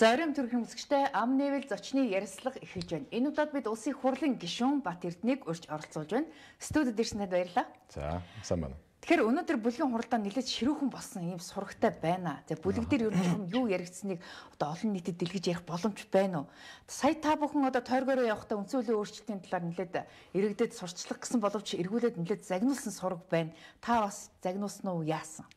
Зорим төрхийн үсгчтэй ам нэвэл зочны ярилцлага эхэлж байна. Энэ удаад бид улсын хурлын гишүүн Бат Эрднийг урьж оролцуулж байна. Студид ирсэнэд баярлалаа. За, сайн байна. Тэгэхээр өнөөдөр бүлгийн хуралдаа нэлээд ширүүхэн болсон ийм сурагтай байна. За бүлэг дээр ер нь юу яригдсныг одоо олон нийтэд дэлгэж ярих боломж байна уу? Сая та бүхэн одоо тойргоороо явахдаа үндсэн хуулийн өөрчлөлтийн талаар нэлээд иргэдэд сурчлах гэсэн боловч эргүүлээд нэлээд загнуулсан сураг байна. Та бас загнуулсан уу яасан?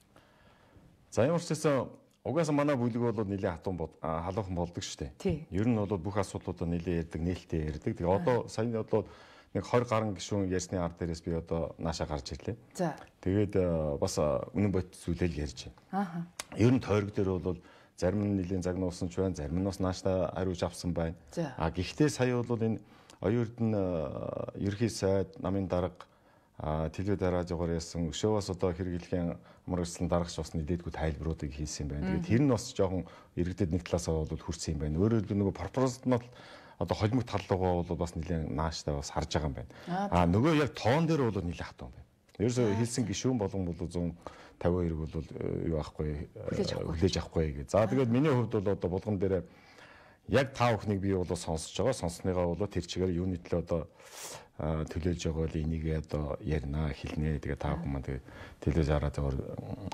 За ямар ч гэсэн Угаасаа манай бүлэг бол нэлээд хатун халуухан болдог шүү дээ. Ер нь бол бүх асуудлуудаа нэлээд ярьдаг, нээлттэй ярьдаг. Тэгээ одоо сая одоо нэг 20 гаруй гишүүн ярьсны ард дээрээс би одоо нааша гарч ирлээ. За. Тэгээд бас үнэн бот зүйлэл ярьж байна. Аа. Ер нь тойрог дээр бол зарим нь нэлийн загнуулсан ч байна, зарим нь бас нааштай хариуж авсан байна. А гэхдээ сая бол энэ оюун эрдэнэ ерхий сайд намын дарга телевиз радиогоор яасан өшөө бас одоо хэрэглэхийн өсөлн дарагч бас нэдээдгүй тайлбаруудыг хийсэн байна. Тэгээд тэр нь бас жоохон иргэдэд нэг талаасаа бол хүрсэн юм байна. Өөрөөр хэлбэл нөгөө пропорционал одоо холимог тал руугаа бол бас нэлээд нааштай бас харж байгаа юм байна. А нөгөө яг тоон дээр бол нэлээд хатан байна. Ерөөсө хэлсэн гişүүн болгон бол 152 бол юу аахгүй хүлээж авахгүй гэж. За тэгээд миний хувьд бол одоо булган дээр яг та бүхнийг би бол сонсож байгаа. Сонссныгаа бол тэр чигээр юуны төлөө одоо төлөөлж байгаа бол энийг одоо ярина хэлнэ. Тэгээ та бүхэн маань тэгээ телевизаараа зөвөр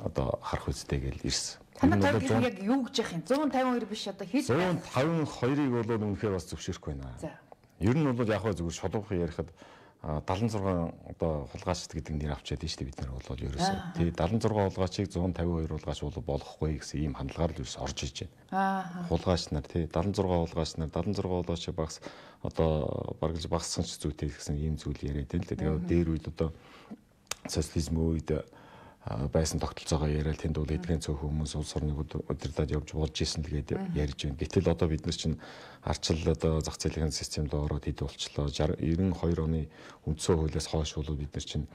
одоо харах үстэй гэж ирсэн. Танай тойрог яг юу гэж яах юм? 152 биш одоо хэд 152-ыг бол үнэхээр бас зөвшөөрөхгүй байна. Ер нь бол яг зүгээр шодуухан ярихад 76 одоо хулгайчд гэдэг нэр авчиад нь шүү дээ бид нар бол ерөөсөө. Тэгээ 76 хулгайчийг 152 хулгайч бол болохгүй гэсэн ийм хандлагаар л ерөөс орж иж байна. Хулгайч нар тий 76 хулгайч нар 76 хулгайч багс одоо бараг л багссан ч зүйтэй гэсэн ийм зүйл яриад байна л дээ. Тэгээ дээр үед одоо социализм үед байсан тогтолцоогоо яриад тэнд бол эдгэн цөөх хүмүүс улс орныг удирдах явж болж исэн л гээд ярьж байна. Гэтэл одоо бид нар чинь арчил одоо зах зээлийн системд ороод хэд болчлоо 92 оны үндсэн хуулиас хойш бол бид нар чинь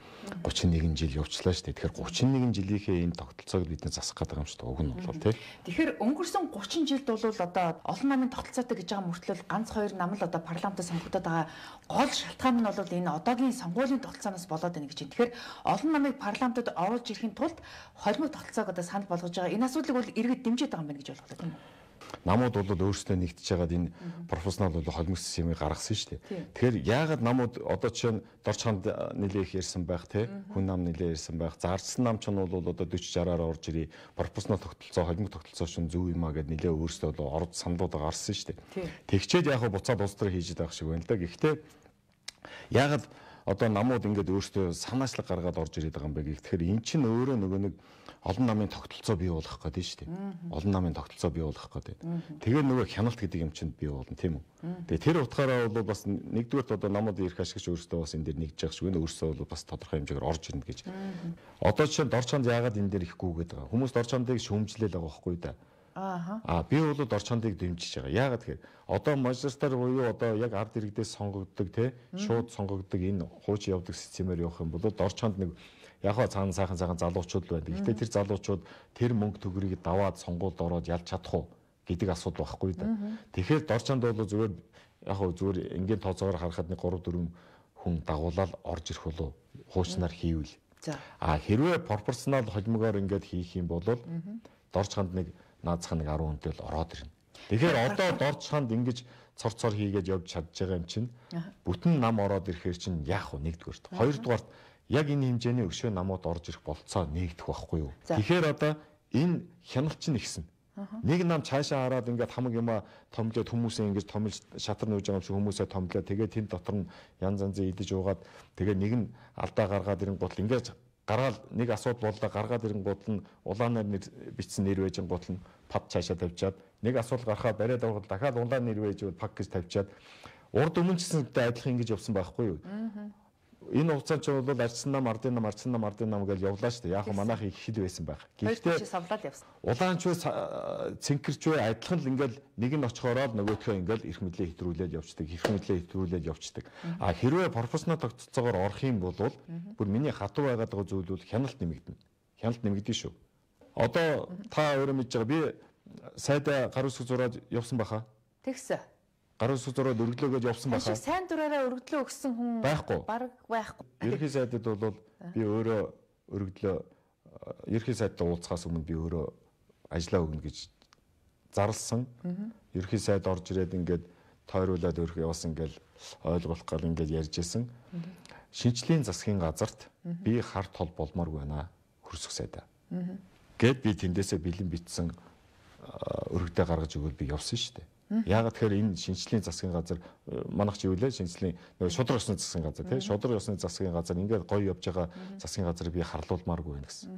31 жил явчлаа шүү дээ. Тэгэхээр 31 жилийнхээ энэ тогтолцоог бид нар засах гэдэг юм шүү дээ. Уг нь бол тий. Тэгэхээр өнгөрсөн 30 жилд бол одоо олон намын тогтолцоотой гэж байгаа мөртлөө ганц хоёр нам л одоо парламентд сонгогдоод байгаа гол шалтгаан нь бол энэ одоогийн сонгуулийн тогтолцооноос болоод байна гэж байна. Тэгэхээр олон намыг парламентод оруулж ирэхин тулд холимог тогтолцоог одоо санал болгож байгаа. Энэ асуудлыг бол иргэд дэмжиж байгаа юм байна гэж тийм үү? Намууд бол өөрсдөө нэгдэж байгаад энэ профессионал бол холимог системийг гаргасан шүү дээ. Тэгэхээр яагаад намууд одоо жишээ нь дорч ханд нэлээ их ярьсан байх те хүн нам нэлээ ярьсан байх. Зардсан нам ч нь бол одоо 40 60-аар орж ирээ. Профессионал тогтолцоо холимог тогтолцоо чинь зөв юм а гэд нэлээ өөрсдөө бол орд саналууд гарсан шүү дээ. Тэгчээд яг буцаад улс төр хийж байгаа шиг байна л да. Гэхдээ яагаад одоо намууд ингээд өөрсдөө санаачлаг гаргаад орж ирээд байгаа юм бэ гэх. Тэгэхээр эн чинь өөрөө нөгөө нэг олон намын тогтолцоо бий болгох гэдэг шүү дээ. Олон намын тогтолцоо бий болгох гэдэг. Тэгээ нөгөө хяналт гэдэг юм чинь бий болно тийм үү. Тэгээ тэр утгаараа бол бас нэгдүгürt одоо намууд ирэх ашигч өөрсдөө бас энэ дээр нэгж явах шиг энэ өөрсдөө бол бас тодорхой хэмжээгээр орж ирнэ гэж. Одоо чинь дорчонд яагаад энэ дээр ихгүй гэдэг. Хүмүүс дорчондыг шүүмжлээл байгаа байхгүй да. Аа. А би бол дорчондыг дэмжиж байгаа. Яагаад тэгэхээр одоо мажистар буюу одоо яг ард иргэдээс сонгогддог те шууд сонгогддог энэ хуучин явдаг системээр явах юм бол дорчонд нэг яг хаа цаана сайхан сайхан залуучууд байна. Гэхдээ тэр залуучууд тэр мөнгө төгрөгийг даваад сонгуульд ороод ялж чадах уу гэдэг асуудал байхгүй да. Тэгэхээр дорчонд бол зүгээр яг хаа зүгээр ингийн тооцоогоор харахад нэг 3 4 хүн дагуулаад орж ирэх болов хуучнаар хийвэл. А хэрвээ пропорционал холимогоор ингээд хийх юм бол дорчонд нэг наацхан нэг 10 хүнтэй л ороод ирнэ. Тэгэхээр одоо дорчонд ингэж цор цор хийгээд явж чадж байгаа юм чинь бүтэн нам ороод ирэхээр чинь яах вэ нэгдүгээрт. Хоёрдугаарт яг энэ хэмжээний өшөө намууд орж ирэх болцоо нэгдэх байхгүй юу. Тэгэхээр одоо энэ хяналт чинь ихсэн. Нэг нам цаашаа хараад ингээд хамаг юма томлоод хүмүүсээ ингэж томлж шатар нүүж байгаа юм шиг хүмүүсээ томлоо. Тэгээ тэнд дотор нь янз янзын идэж уугаад тэгээ нэг нь алдаа гаргаад ирэн гутал ингээд гаргаал нэг асуудал боллоо гаргаад ирэн гутал нь улаанаар нэр бичсэн нэр байж гутал нь пад цаашаа тавьчаад нэг асуудал гарахаа бариад авахад дахиад улаан нэр байж пак гэж тавьчаад урд өмнө ч гэсэн адилхан ингэж явсан байхгүй юу энэ хугацаанд ч бол арчсан нам ардын нам арчсан нам ардын нам гэж явлаа шүү дээ. Яг нь манайх их хил байсан байх. Гэхдээ савлаад явсан. Улаанч вэ цэнкэрч вэ адилхан л ингээл нэг нь очихороо нөгөөдхөө ингээл эрх мэдлээ хэтрүүлээд явцдаг, эрх мэдлээ хэтрүүлээд явцдаг. А хэрвээ профессионал тогтцоогоор орох юм бол бүр миний хатуу байгаад байгаа зүйл бол хяналт нэмэгдэнэ. Хяналт нэмэгдэн шүү. Одоо та өөрөө мэдж байгаа би сайдаа гар үсэг зураад явсан баха. Тэгсэн. Гар үсэг зураад өргөлөө гэж явсан баха. Ашиг сайн дураараа өргөдлөө өгсөн хүн Байхгүй. баг байхгүй. Ерхий сайдад бол би өөрөө өргөлөө ерхий сайдтай уулзахаас өмнө би өөрөө ажиллаа өгнө гэж зарлсан. Ерхий сайд орж ирээд ингээд тойруулаад өрх явсан ингээл ойлгох гал ингээд ярьж исэн. Шинжлэлийн засгийн газарт би харт хол болмооргүй байна. Хөрсөх сайдаа. Гэт би тэндээсээ бэлэн битсэн өргөдөө гаргаж өгöd би явсан шүү дээ. Яагаад тэгэхээр энэ шинжлэлийн засгийн газар манайх чи юу лээ шинжлэлийн нөгөө шудраг ёсны засгийн газар тий шудраг ёсны засгийн газар ингээд гоё явж байгаа засгийн газрыг би харлуулмааргүй байна гэсэн.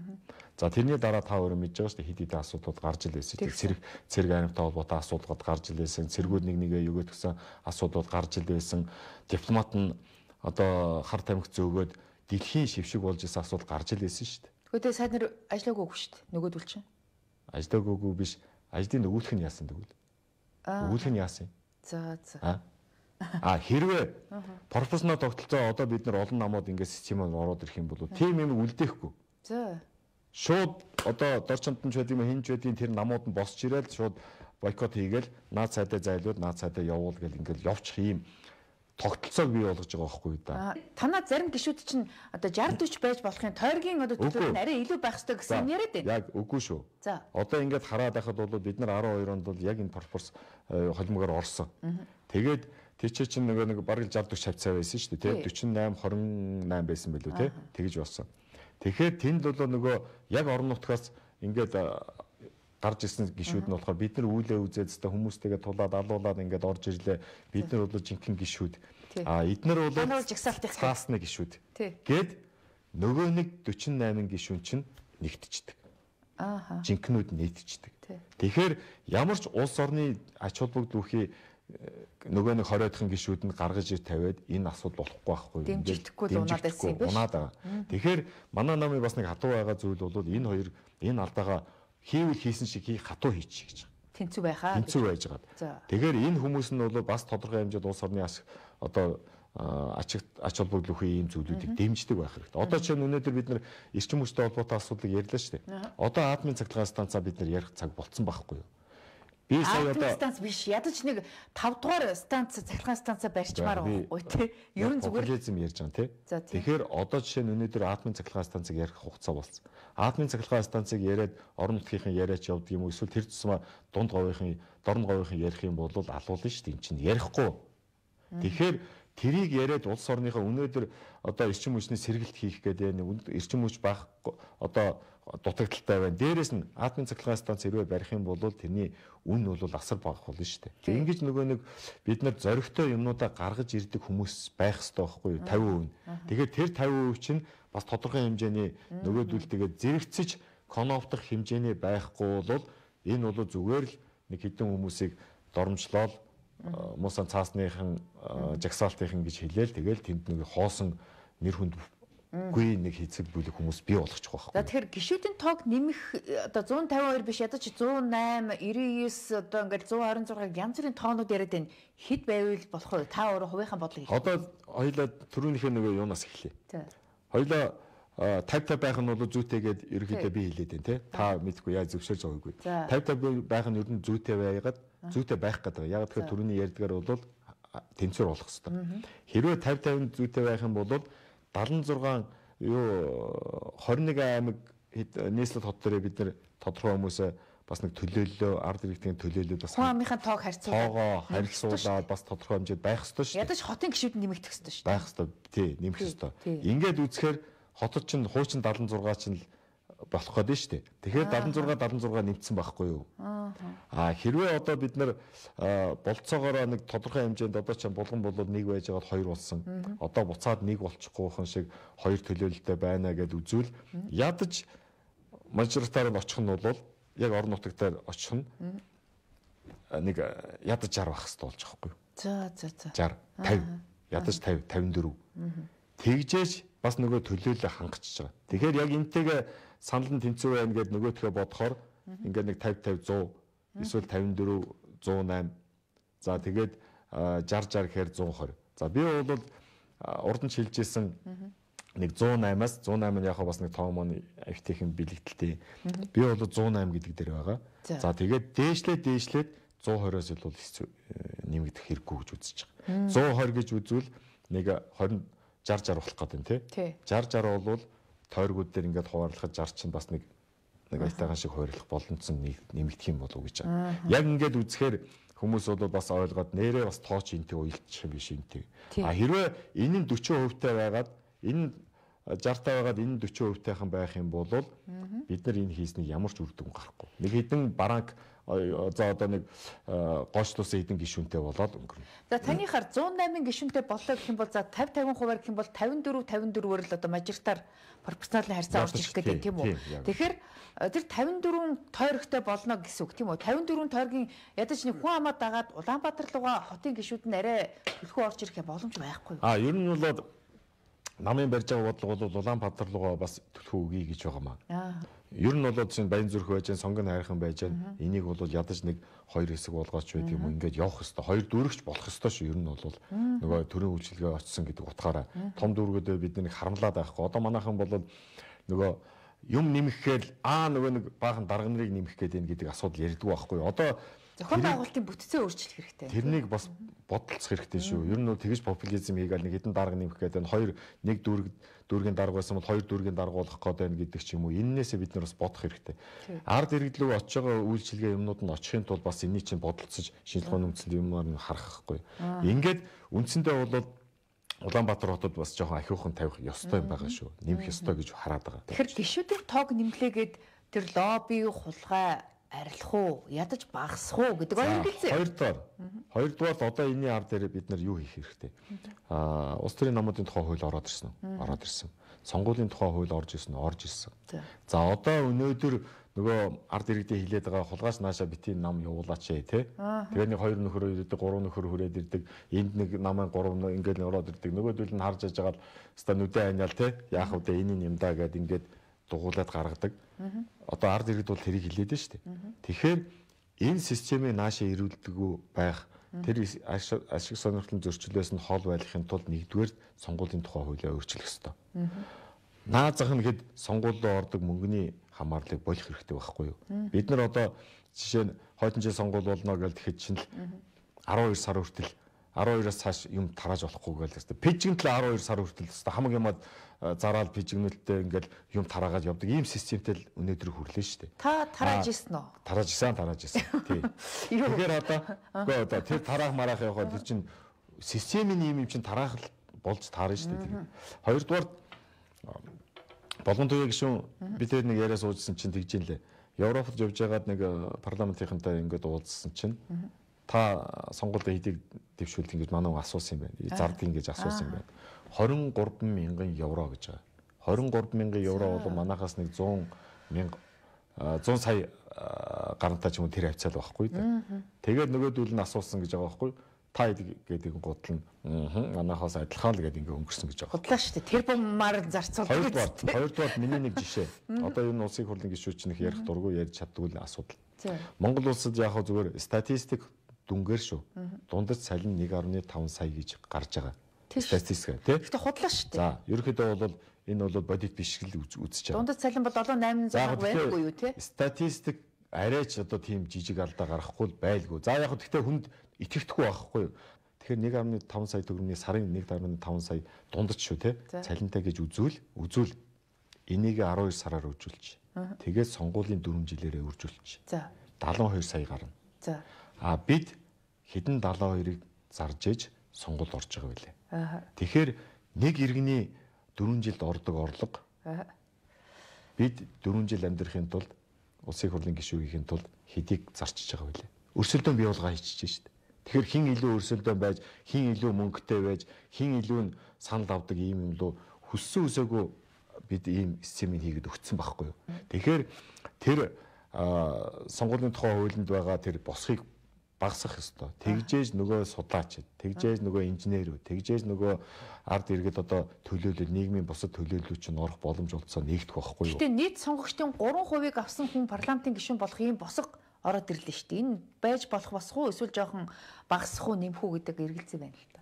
За тэрний дараа та өөрөө мэдж байгаа шүү дээ хид хидэн асуудлууд гарч ил байсан. Цэрэг цэрэг аимтай холбоотой асуудлууд гарч ил байсан. Цэргүүд нэг нэгээ өгөөд гсэн асуудлууд гарч ил байсан. Дипломат нь одоо хар тамхи зөөгөөд дэлхийн шившиг болж исэн асуудал гарч ил байсан шүү дээ. Гэхдээ сайд нар ажиллаагүй шүү дээ. Нөгөөдөл чинь. Ажлаагүйгүй биш ажлын өгүүлэх нь яасан тэгвэл. Өгүүлэх нь яасан юм? За за. А хэрвээ профессионал тогтолцоо одоо бид нар олон намууд ингээд системээр ороод ирэх юм бол тийм юм үлдээхгүй. За. Шууд одоо дорчонтон ч байд юм хинж байдгийн тэр намууд нь босч ирээд шууд бойкот хийгээл наад цайдаа зайлууд наад цайдаа явуул гэл ингээд явчих юм тогтолцоог бий болгож байгаа байхгүй да. Танаа зарим гişүүд чинь одоо 60 40 байж болохын тойргийн одоо төлөв нь арай илүү байх хэрэгтэй гэсэн яриад байна. Яг үгүй шүү. За. Одоо ингээд хараад байхад бол бид нар 12 онд бол яг энэ пропорц холимогоор орсон. Тэгээд тийч чинь нөгөө нэг бараг 60 40 хавцаа байсан шүү дээ тий 48 28 байсан билүү тий тэгж болсон. Тэгэхээр тэнд бол нөгөө яг орон нутгаас ингээд гарч ирсэн гişүүд нь болохоор бид нар үүлээ үзээд өстой хүмүүстэйгээ тулаад алуулаад ингээд орж ирлээ. Бид нар бол жинхэнэ гişүүд. А эднэр бол цаасны гişүүд. Гэт нөгөө нэг 48 гişүүн чинь нэгтчихдэг. Ааха. Жинхнүүд нийтчихдэг. Тий. Тэгэхээр ямар ч улс орны ач холбогдуулахыг нөгөө нэг 20-ын гişүүд нь гаргаж ир тавиад энэ асуудал болохгүй байхгүй юу? Дэмжигдэхгүй л унаад байсан юм биш? Унаад байгаа. Тэгэхээр манай намын бас нэг хатуу байгаа зүйл бол энэ хоёр энэ алдаагаа хийвэл хийсэн шиг хий хатуу хийчих гэж. Тэнцүү байхаа. Тэнцүү байж байгаа. За. Тэгэхээр энэ хүмүүс нь бол бас тодорхой хэмжээд улс орны одоо ач ач холбогдуулахын ийм зүйлүүдийг дэмждэг байх хэрэгтэй. Одоо чинь өнөөдөр бид нар эрчим хүчтэй холбоотой асуудлыг ярьлаа шүү дээ. Одоо атомын цахилгаан станцаа бид нар ярих цаг болцсон байхгүй юу? Би сая одоо станц биш. Ядаж нэг 5 дугаар станц цахилгаан станцаа барьчмаар байхгүй тий. Ер нь зүгээр популизм ярьж байгаа тий. Тэгэхээр одоо жишээ нь өнөөдөр атомын цахилгаан станцыг ярих хугацаа болсон. Атомын цахилгаан станцыг яриад орон нутгийнхын яриач явдаг юм уу эсвэл тэр тусмаа дунд говийн дорн говийн ярих юм бол алуулна шүү дээ. Энд чинь ярихгүй. Тэгэхээр тэрийг яриад улс орныхоо өнөөдөр одоо эрчим хүчний сэргэлт хийх гэдэг нэг эрчим хүч бах одоо дутагдaltaй байна. Дээрээс нь атомын цахилгаан станц хэрвээ барих юм бол тэрний үн бол асар бага болно шүү дээ. Ингэж нөгөө нэг бид нар зоригтой юмнуудаа гаргаж ирдэг хүмүүс байх хэрэгтэй байхгүй юу? 50%. Тэгэхээр тэр 50% чинь бас тодорхой хэмжээний нөгөөдөл тэгээд зэрэгцэж коноптох хэмжээний байхгүй бол энэ бол зүгээр л нэг хэдэн хүмүүсийг доромжлол муусан цаасныхан жагсаалтынхан гэж хэлээл тэгэл тэнд нэг хоосон нэр хүнд гүй нэг хэцэг бүлэг хүмүүс бий болгочих واخ. За тэгэхээр гişүүдийн тоог нэмэх одоо 152 биш ядаж 108, 99 одоо ингээд 126 янз бүрийн тоонууд яриад байна. Хэд байвал болох вэ? Та өөрөө хувийнхаа бодлыг хэлээ. Одоо хоёлаа түрүүнийхээ нөгөө юунаас эхлэе. За. Хоёлаа 50 50 байх нь бол зүйтэйгээд ерөөдөө би хэлээд байна те. Та мэдгүй яа зөвшөөрж байгаагүй. 50 50 байх нь ер нь зүйтэй байгаад зүйтэй байх гэдэг. Яг тэгэхээр түрүүний ярьдгаар бол тэнцвэр болох хэвээр. Хэрвээ 50 50 зүйтэй байх юм бол 76 юу 21 аймаг нийслэл хот дээр бид нар тодорхой хүмүүсээ бас нэг төлөөллөө ард иргэдийн төлөөллөө бас Хүн амынхаа тоог харьцуулаад тоогоо харьцуулаад бас тодорхой хэмжээд байх ёстой шүү ядаж хотын гişүүд нэмэгдэх ёстой шүү. Байх ёстой. Тий, нэмэх ёстой. Ингээд үзэхээр хотод чинь хуучин 76 чинь л болох гээд нь шүү дээ. Тэгэхээр 76 76 нэмсэн байхгүй юу? Аа хэрвээ одоо бид нар болцоогоороо нэг тодорхой хэмжээнд одоо ч булган болоод нэг байж байгаад хоёр болсон. Одоо буцаад нэг болчихгүйхэн шиг хоёр төлөөлөлтөй байна гэд үзвэл ядаж мажоритар нь очих нь бол яг орон нутагтаар очих нь нэг ядаж 60 байх хэрэгтэй болж байгаа байхгүй юу? За за за. 60 50 ядаж 50 54 тэгжээж бас нөгөө төлөөлөл хангачиж байгаа. Тэгэхээр яг энтэйгээ санал нь тэнцүү байна гэдээ нөгөөдхөө бодохоор ингээд нэг 50 50 100 эсвэл 54 108 за тэгээд а, 60 60 гэхээр 120. За би бол урд нь шилжижсэн нэг 108-аас 108 нь яг бас нэг тоомон автихийн бэлэгдэлтэй. Би бол 108 гэдэг дээр байгаа. За тэгээд дээшлээд дээшлээд 120-оос илүү нэмэгдэх хэрэггүй гэж үзэж байгаа. 120 гэж үзвэл нэг 20 60 60 болох гэдэг нь тий. 60 60 бол тойргууд дээр ингээд хуваарлахад 60 чинь бас нэг нэг айтайхан шиг хуваарлах боломжсон нэмэгдэх юм болов уу гэж. Яг ингээд үзэхээр хүмүүс бол бас ойлгоод нэрээ бас тооч энтэй уйлчих юм биш энтэй. А хэрвээ энэ нь 40% таа байгаад энэ 60 таа байгаад энэ 40% тайхан байх юм бол бид нар энэ хийсний ямар ч үр дүн гарахгүй. Нэг хэдэн баранк за одоо нэг гоочлуусан хэдэн гишүүнтэй болоод өнгөрнө. За таныхаар 108 гишүүнтэй боллоо гэх юм бол за 50 50% гэх юм бол 54 54-ээр л одоо мажоритар пропорционалын харьцаа орж ирэх гэдэг тийм үү. Тэгэхээр тэр 54 тойрогтой болно гэсэн үг тийм үү. 54 тойргийн ядаж нэг хүн амаад дагаад Улаанбаатар руугаа хотын гишүүд нь арай төлхөө орж ирэх боломж байхгүй юу? А ер нь бол намын барьж байгаа бодлого бол Улаанбаатар руугаа бас төлхөө өгье гэж байгаа маа. Ер нь бол чинь Баян зүрх байж, сонгон хайрхан байж, энийг бол ядаж нэг хоёр хэсэг болгооч байт юм ингээд явах хэвээр хоёр дүүрэгч болох хэвээр шүү. Ер нь бол нөгөө төрийн үйлчилгээ очсон гэдэг утгаараа том дүүргүүдээ бид нэг харамлаад байхгүй. Одоо манайхан бол нөгөө юм нэмэхээр аа нөгөө нэг баахан дарга нарыг нэмэх гэдэг гэдэг асуудал ярьдгүй байхгүй. Одоо Зохион байгуулалтын бүтцээ өөрчилөх хэрэгтэй. Тэрнийг бас бодолцох хэрэгтэй шүү. Ер нь тэгэж популизм хийгээл нэг хэдэн дарга нэмэх гэдэг нь хоёр нэг дүүрэг дүүргийн дарга байсан бол хоёр дүүргийн дарга болох гээд байна гэдэг ч юм уу. Иннээсээ бид нар бас бодох хэрэгтэй. Ард иргэдлөө очиж байгаа үйлчилгээ юмнууд нь очихын тулд бас энийг чинь бодолцож шинжилгээ үндэсний юмар нь харах хэрэгтэй. Ингээд үндсэндээ бол Улаанбаатар хотод бас жоохон ахиухан тавих ёстой юм байгаа шүү. Нэмэх ёстой гэж хараад байгаа. Тэгэхээр гişүүдийн тоог нэмлээгээд тэр лобби хулгай арилах уу, ядаж багасах уу гэдэг ойлголцоо. Хоёрдугаар. Хоёрдугаар одоо энэний ар дээр бид нар юу хийх хэрэгтэй? Аа, улс төрийн намуудын тухай хууль ороод ирсэн. Ороод ирсэн. Сонгуулийн тухай хууль орж ирсэн, орж ирсэн. За одоо өнөөдөр нөгөө ард иргэдээ хилээд байгаа хулгаас нааша битийн нам явуулаач ээ тий. Тэгээ нэг хоёр нөхөр ирдэг, гурван нөхөр хүрээд ирдэг. Энд нэг намын гурван ингээд ороод ирдэг. Нөгөөдөл нь харж яж байгаа л өста нүдэ аниал тий. Яах вэ энэ юм да гэд ингээд дугуулад гаргадаг. Одоо ард иргэд бол тэрийг хилээд нь шүү дээ. Тэгэхээр энэ системээ наашаа ирүүлдэггүй байх тэр ашиг сонирхлын зөрчлөөс нь хол байлгахын тулд нэгдүгээр сонгуулийн тухай хуулиа өөрчлөх ёстой. Наад зах нь хэд сонгуулиуд ордог мөнгөний хамаарлыг болох хэрэгтэй байхгүй юу? Бид нар одоо жишээ нь хойдон жил сонгуул болно гэж тэгэхэд чинь л 12 сар хүртэл 12-аас цааш юм тарааж болохгүй гэж хэвээр. Пижигнэл 12 сар хүртэл хэвээр хамаг юмад зараал пижигнэлтэй ингээл юм тараагаад явдаг. Ийм системтэй л өнөөдөр хүрлээ шүү дээ. Та тарааж ирсэн үү? Тарааж исэн, тарааж исэн. Тий. Тэгэхээр одоо үгүй одоо тэр тараах мараах явахад тэр чинь системийн юм юм чинь тараах болж таарна шүү дээ. Хоёрдугаар болгон төвийн гишүүн бид нэг яриа суужсэн чинь тэгж юм лээ. Европод явж байгаад нэг парламентынхантай ингээд уулзсан чинь та сонгуульд хэдийг дэвшүүлдэг ингэж манай асуусан юм байна. Зардыг ингэж асуусан юм байна. 23 мянган евро гэж байгаа. 23 мянган евро бол манахаас нэг 100 мянга 100 сая гарантай ч юм уу тэр хавцаал байхгүй да. Тэгээд нөгөөдүүл нь асуусан гэж байгаа байхгүй та гэдэг гутал нь манайхаас адилхан л гэдэг ингээ өнгөрсөн гэж байгаа. Худлаа шүү дээ. Тэр боммаар зарцуулдаг. Хоёрдугаар хоёрдугаар миний нэг жишээ. Одоо энэ улсын хурлын гишүүч нөх ярих дурггүй ярьж чаддгүй л асуудал. Монгол улсад яг хөө зүгээр статистик дүнгээр шүү. Дундаж цалин 1.5 сая гэж гарч байгаа. Статистик тий. Гэхдээ худлаа шүү дээ. За, ерөнхийдөө бол энэ бол бодит биш л үзэж байгаа. Дундаж цалин бол 7 800 байхгүй юу тий? Статистик арайч одоо тийм жижиг алдаа гарахгүй байлгүй. За яг гэхдээ хүнд итгэхгүй байхгүй юу? Тэгэхээр 1.5 сая төгрөгийн сарын 1.5 сая дундаж шүү те. Цалинтай гэж үзүүл, үзүүл энийг 12 сараар үржүүлж. Тэгээд сонгуулийн 4 жилээрээ үржүүлж. За. 72 сая гарна. За. А бид хэдэн 72-ыг зарж ээж сонгуульд орж байгаа билээ. Тэгэхээр нэг иргэний 4 жилд ордог орлого бид 4 жил амьдрахын тулд улсын хурлын гишүүхийн тулд хэдийг зарчиж байгаа билээ. Өрсөлдөөн болгоо хийчихэж дээ. Тэгэхээр хин илүү өрсөлдөөн байж, хин илүү мөнгөтэй байж, хин илүү нь санал авдаг ийм юм лу хүссэн үсээгүй бид ийм системийг хийгээд өгцөн байхгүй юу. Тэгэхээр тэр сонгуулийн тухай хуулинд байгаа тэр босхийг багасгах ёстой. Тэгжээж нөгөө судлаач, тэгжээж нөгөө инженерүүд, тэгжээж нөгөө ард иргэд одоо төлөөлөл нийгмийн бусад төлөөллүүд чинь орох боломж олцоо нэгдэх байхгүй юу? Гэтэ нийт сонгогчдын 3% авсан хүн парламентын гишүүн болох юм босго ороод ирлээ шүү дээ. Энэ байж болох босх уу эсвэл жоохон багасх уу нэмэх үү гэдэг эргэлзээ байна л та.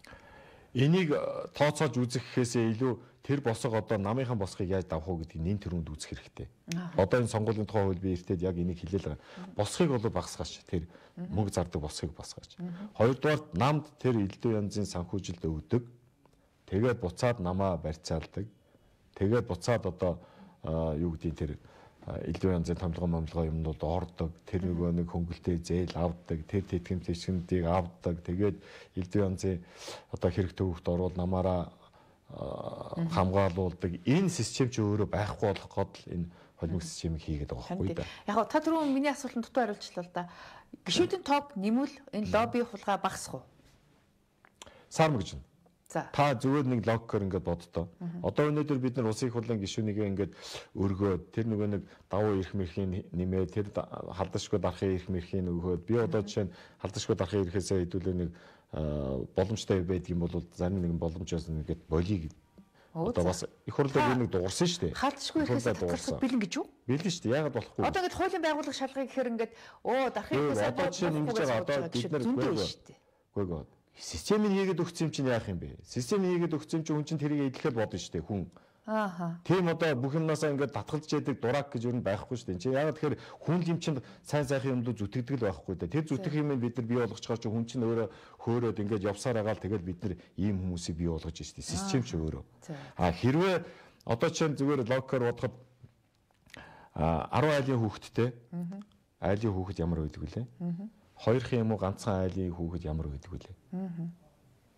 Энийг тооцоож үзэх гэхээсээ илүү тэр босго одоо намынхан босхыг яаж давах уу гэдгийг нэн төрөнд үзэх хэрэгтэй. Одоо энэ сонгуулийн тухай хууль би эртээд яг энийг хэлээл байгаа. Босхыг бол багсгаач тэр мөнгө зардаг босхыг басгаач. Хоёрдугаар намд тэр элдв янзын санхүүжилт өгдөг. Тэгээд буцаад намаа барьцаалдаг. Тэгээд буцаад одоо юу гэдгийг тэр элдв янзын томлогоо момлогоо юмнууд ордог. Тэр нөгөө нэг хөнгөлтэй зээл авдаг. Тэр тэтгэм тэтгэмдийг авдаг. Тэгээд элдв янзын одоо хэрэг төвөгт орвол намаараа хамгаалуулдаг энэ систем ч өөрөө байхгүй болох гол энэ холимог системийг хийгээд байгаа байхгүй да. Яг та түрүүн миний асуултанд дутуу хариулчлаа л да. Гишүүдийн тоог нэмвэл энэ лобби хулгай багасах уу? Сарм гэж байна. За. Та зүгээр нэг логикоор ингээд боддоо. Одоо өнөөдөр бид нар улсын их хурлын гишүүнийг ингээд өргөөд тэр нөгөө нэг давуу эрх мэрхийн нэмээ тэр халдашгүй дарахын эрх мэрхийн өгөөд би одоо жишээ нь халдашгүй дарахын эрхээсээ хэдүүлээ нэг боломжтой байдаг юм бол зарим нэгэн боломжоос нэгэд болийг Одоо бас их хурлаар нэг дуурсан шүү дээ. Хаалтшгүй ихээс татгалзах бэлэн гэж юу? Бэлэн шүү дээ. Яагаад болохгүй? Одоо ингэж хуулийн байгууллага шалгыг гэхээр ингэж оо дарахын ихээс одоо жишээ нь ингэж байгаа одоо бид нар үгүй үгүй системийг хийгээд өгсөн юм чинь яах юм бэ? Системийг хийгээд өгсөн чинь хүн чинь тэрийг эдлэхээр бодно шүү дээ хүн. Ааха. Тийм одоо бүх юмнасаа ингээд татгалж яадаг дурак гэж юу байхгүй шүү дээ. Чи яагаад тэгэхээр хүн юм чинь сайн сайхан юмдуу зүтгэдэг л байхгүй да. Тэр зүтгэх юм бид нар бий болгочихоор чи хүн чинь өөрөө хөөрөөд ингээд явсаар агаал тэгэл бид нар ийм хүмүүсийг бий болгож штэ. Систем ч өөрөө. А хэрвээ одоо чинь зүгээр логикоор бодоход а 10 айлын хүүхэдтэй айлын хүүхэд ямар байдаг вүлээ? Хоёрхан юм уу ганцхан айлын хүүхэд ямар байдаг вүлээ?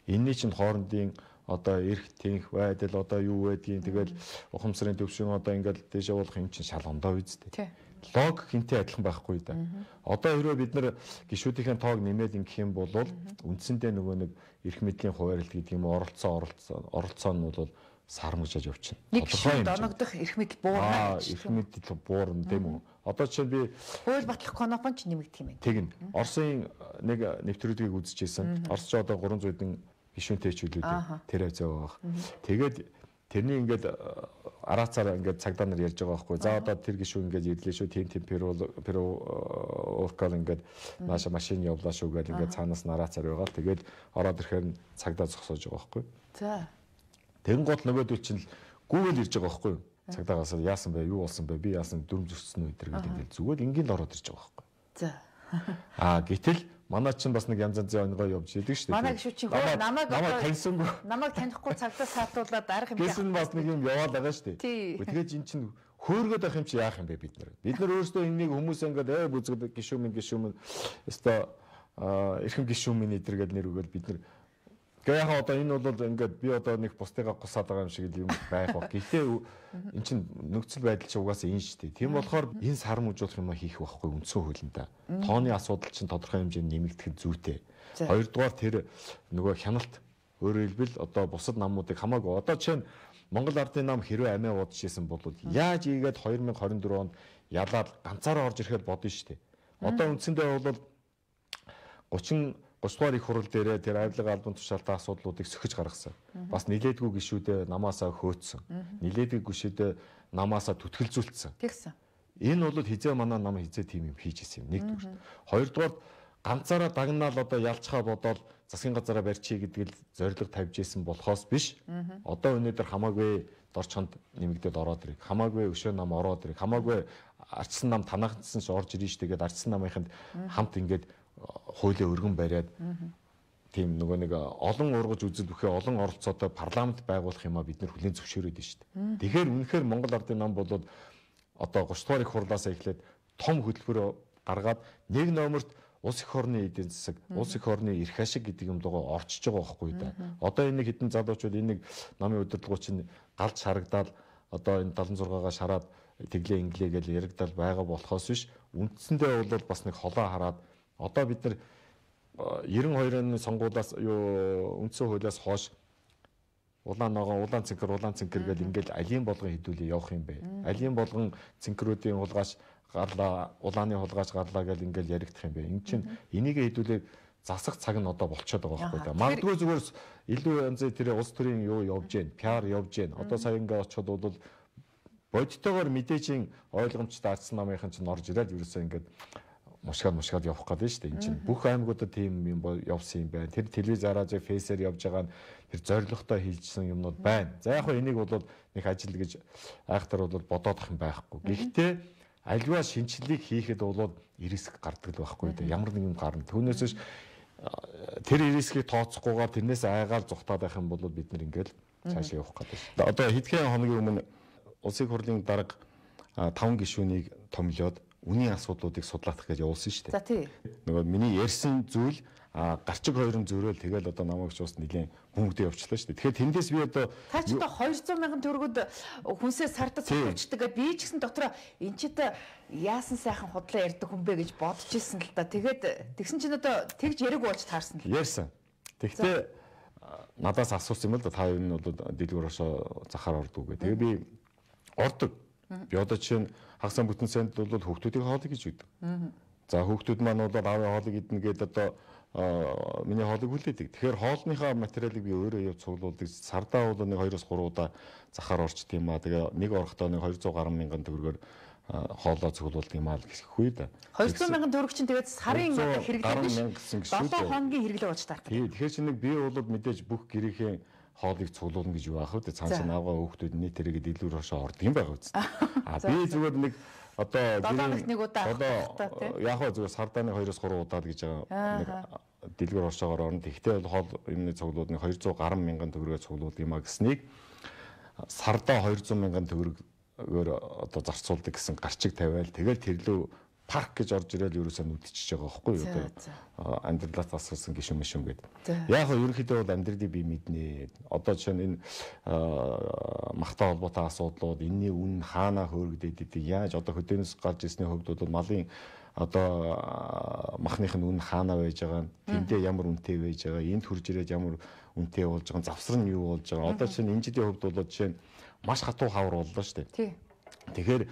Энийний чинь хоорондын одоо эрх тэнх байдал одоо юу байдгийг тэгэл ухамсарын төвшин одоо ингээл дэше болох юм чинь шал ондоо үсттэй. Лог хинтээ адилхан байхгүй да. Одоо хэрвээ бид нар гişүүдийн тоог нэмээд ингэх юм бол үндсэндээ нөгөө нэг эрх мэдлийн хуваарлт гэдэг юм оролцоо оролцоо оролцоо нь бол сармгажж явчихна. Нэг шиг доногдох эрх мэдэл буурна. Эрх мэдэл буурна тийм үү? Одоо чинь би хууль батлах конопон ч нэмэгдэх юм байна. Тэгнь. Орсын нэг нэвтрүүлгийг үзчихсэн. Орс ч одоо 300 эдэн гişүүнтэй хичүүлүүд тэр байгаа. Тэгээд тэрний ингээд э, араацаар ингээд цагдаа нар ярьж байгаа байхгүй. За одоо тэр гişүү ингээд ирлээ шүү. Тим темперол перокал ингээд нааша машин явлаа шүү гэдэг ингээд цаанаас нараацаар байгаа. Тэгээд ороод ирэхээр цагдаа зогсоож байгаа байхгүй. За. Тэгэн гол нөгөөдөл чинь гүүгэл ирж байгаа байхгүй. Цагдаагаас яасан бэ? Юу болсон бэ? Би яасан дүрм зөксөн үү гэдэг ингээд зүгээр ингийн л ороод ирж байгаа байхгүй. За. Аа гэтэл манай чинь бас нэг янз янзын онгоо явж идэг шүү дээ. Манай гişүү чинь хөө намайг намайг таньсангүй. Намайг танихгүй цагтаа саатуулаад арга юм. Гэсэн бас нэг юм яваад байгаа шүү дээ. Тэгэхээр эн чинь хөөргöd байх юм чи яах юм бэ бид нар. Бид нар өөрсдөө энэнийг хүмүүс ингээд ээ бүзгэд гişүү минь өстой эрхэм гişүү минь эдэргээд нэр өгөөл бид нар Тэгээ яг одоо энэ бол ингээд би одоо нэг бусдыгаа гусаад байгаа юм шиг юм байх ба. Гэтэ эн чин нөхцөл байдал чи угаасаа энэ шүү дээ. Тийм болохоор энэ сар мужуулах юм хийх байхгүй үндсэн хуулиндаа. Тооны асуудал чинь тодорхой хэмжээнд нэмэгдэх зүйтэй. Хоёрдугаар тэр нөгөө хяналт өөрөөр хэлбэл одоо бусад намуудыг хамаагүй одоо чинь Монгол ардын нам хэрвээ амиа удажсэн бол яаж ийгээд 2024 онд ялаад ганцаараа орж ирэхэд бодно шүү дээ. Одоо үндсэндээ бол 30 30 дугаар их хурал дээрээ тэр авилга албан тушаалтын асуудлуудыг сөхөж гаргасан. Бас нилээдгүй гişүүдээ намаасаа хөөцсөн. Нилээдгүй гişүүдээ намаасаа түтгэлзүүлсэн. Тэгсэн. Энэ бол хизээ манаа нам хизээ тийм юм хийж исэн юм. Нэгдүгээр. Хоёрдугаар ганцаараа дагнаал одоо ялцхаа бодоол засгийн газараа барьчий гэдэг л зориг тавьж исэн болохоос биш. Одоо өнөөдөр хамаагүй дорчхонд нэмэгдээд ороод ирэх. Хамаагүй өшөө нам ороод ирэх. Хамаагүй арчсан нам танахтсан ч орж ирж штэ гэдэг арчсан намынханд хамт ингээд хуулийн өргөн бариад тийм нөгөө нэг олон ургаж үзэл бүхээ олон оролцоотой парламент байгуулах юмаа бид нэр хүлээн зөвшөөрөөд байна шүү дээ. Тэгэхээр үнэхээр Монгол Ардын нам бол одоо 30 дугаар их хурлаасаа эхлээд том хөтөлбөр гаргаад нэг номерт улс их орны эдийн засаг, улс их орны эрх ашиг гэдэг юм дуугаа орчиж байгаа байхгүй да. Одоо энэ нэг хідэн залуучууд энэ нэг намын удирдлагууд чинь галж харагдаад одоо энэ 76-гаа шараад тэглээ инглээ гэж яригдал байгаа болохоос биш үндсэндээ бол бас нэг холоо хараад Одоо бид нар 92 оны сонгуулиас юу үндсэн хуулиас хойш улаан ногоон улаан цэнхэр улаан цэнхэр гэл ингээл алийн болгон хідүүлээ явах юм бэ. Алийн болгон цэнхрүүдийн хулгайч гарлаа улааны хулгайч гарлаа гэл ингээл яригдах юм бэ. Энд чинь энийг хідүүлээ засах цаг нь одоо болчиход байгаа байхгүй да. Магадгүй зүгээр илүү янзын тэр улс төрийн юу явж гэн, пиар явж гэн. Одоо сая ингээ очиход бол бодтойгоор мэдээжийн ойлгомжтой ардсан намынхан чинь орж ирээд ерөөсөө ингээд мушгаад мушгаад явах гэдэг шүү дээ. Энд чинь бүх аймагуудад тийм юм явсан юм байна. Тэр телевиз арааж фейсээр явж байгаа нь тэр зоригтой хийжсэн юмнууд байна. За яг хөө энийг бол нэг ажил гэж айхтар бол бодоодох юм байхгүй. Гэхдээ альва шинжилгээг хийхэд бол риск гардаг л байхгүй дээ. Ямар нэгэн гарна. Түүнээс биш тэр рискийг тооцохгүйгээр тэрнээс айгаал зүхтаад байх юм бол бид нар ингээл цаашаа явах гэдэг. Одоо хэдхэн хоногийн өмнө улсын хурлын дарга 5 гишүүнийг томлоод үнийн асуудлуудыг судлаах гэж явуулсан шүү дээ. За тий. Нөгөө миний ярьсан зүйл а гарчиг хоёрын зөрөөл тэгэл одоо намайг ч бас нэлийн хүмүүдээ явчлаа шүү дээ. Тэгэхээр тэндээс би одоо та ч одоо 200 мянган төгрөгөд хүнсээ сарда цугчдаг гэдэг би ч гэсэн дотроо эн чид яасан сайхан худлаа ярьдаг хүн бэ гэж бодож ирсэн л да. Тэгээд тэгсэн чинь одоо тэгж яриг болж таарсан л. Ярьсан. Тэгтээ надаас асуусан юм л да та юу нь бол дэлгүүр хошоо захаар ордог гэх. Тэгээ би ордог. Би одоо чинь хагасан бүтэн санд бол хүүхдүүдийн хоолыг гэж өгдөг. За хүүхдүүд маань бол аавын хоолыг идэнэ гэдэг одоо миний хоолыг хүлээдэг. Тэгэхээр хоолныхаа материалыг би өөрөө яв цуглуулдаг. Сардаа бол нэг 2-3 удаа захаар орчд юм аа. Тэгээ нэг орохдоо нэг 200 гаруй мянган төгрөгөөр хоолоо цуглуулдаг юм аа гэх үе да. 200 мянган төгрөг чинь тэгээд сарын хэрэглээ биш. 7 хоногийн хэрэглээ болж таардаг. Тий, тэгэхээр чи нэг би бол мэдээж бүх гэрийнхээ хоолыг цуглуулна гэж юу аах вэ? Цааш нь аваа хүүхдүүд нийтээрээ дэлгүүр хошоо ордог юм байгаа үст. А би зүгээр нэг одоо нэг удаа одоо яг хөө зүгээр сардааны 2-3 удаа гэж байгаа нэг дэлгүүр хошоогоор орно. Тэгтээ бол хоол юмны цуглууд нэг 200 гаруй мянган төгрөгөөр цуглуулдаг юм а гэснийг сардаа 200 мянган төгрөгөөр одоо зарцуулдаг гэсэн гарчиг тавиал тэгэл тэрлүү парк гэж орж ирэл ерөөсөө нүдчихэж байгаа байхгүй юу? Одоо амьдралаас тасгалсан гişүн мишүн гэдэг. Яг нь ерөнхийдөө бол амьдралыг би мэднэ. Одоо жишээ нь энэ махтай холбоотой асуудлууд энэний үн хаана хөөргдөд идэг яаж одоо хөдөөнөөс гарч ирсний хувьд бол малын одоо махных нь үн хаана байж байгаа тэндээ ямар үнэтэй байж байгаа энд хурж ирээд ямар үнэтэй болж байгаа завсар нь юу болж байгаа? Одоо чинь энэ жилийн хувьд бол жишээ нь маш хатуу хавар боллоо шүү дээ. Тэгэхээр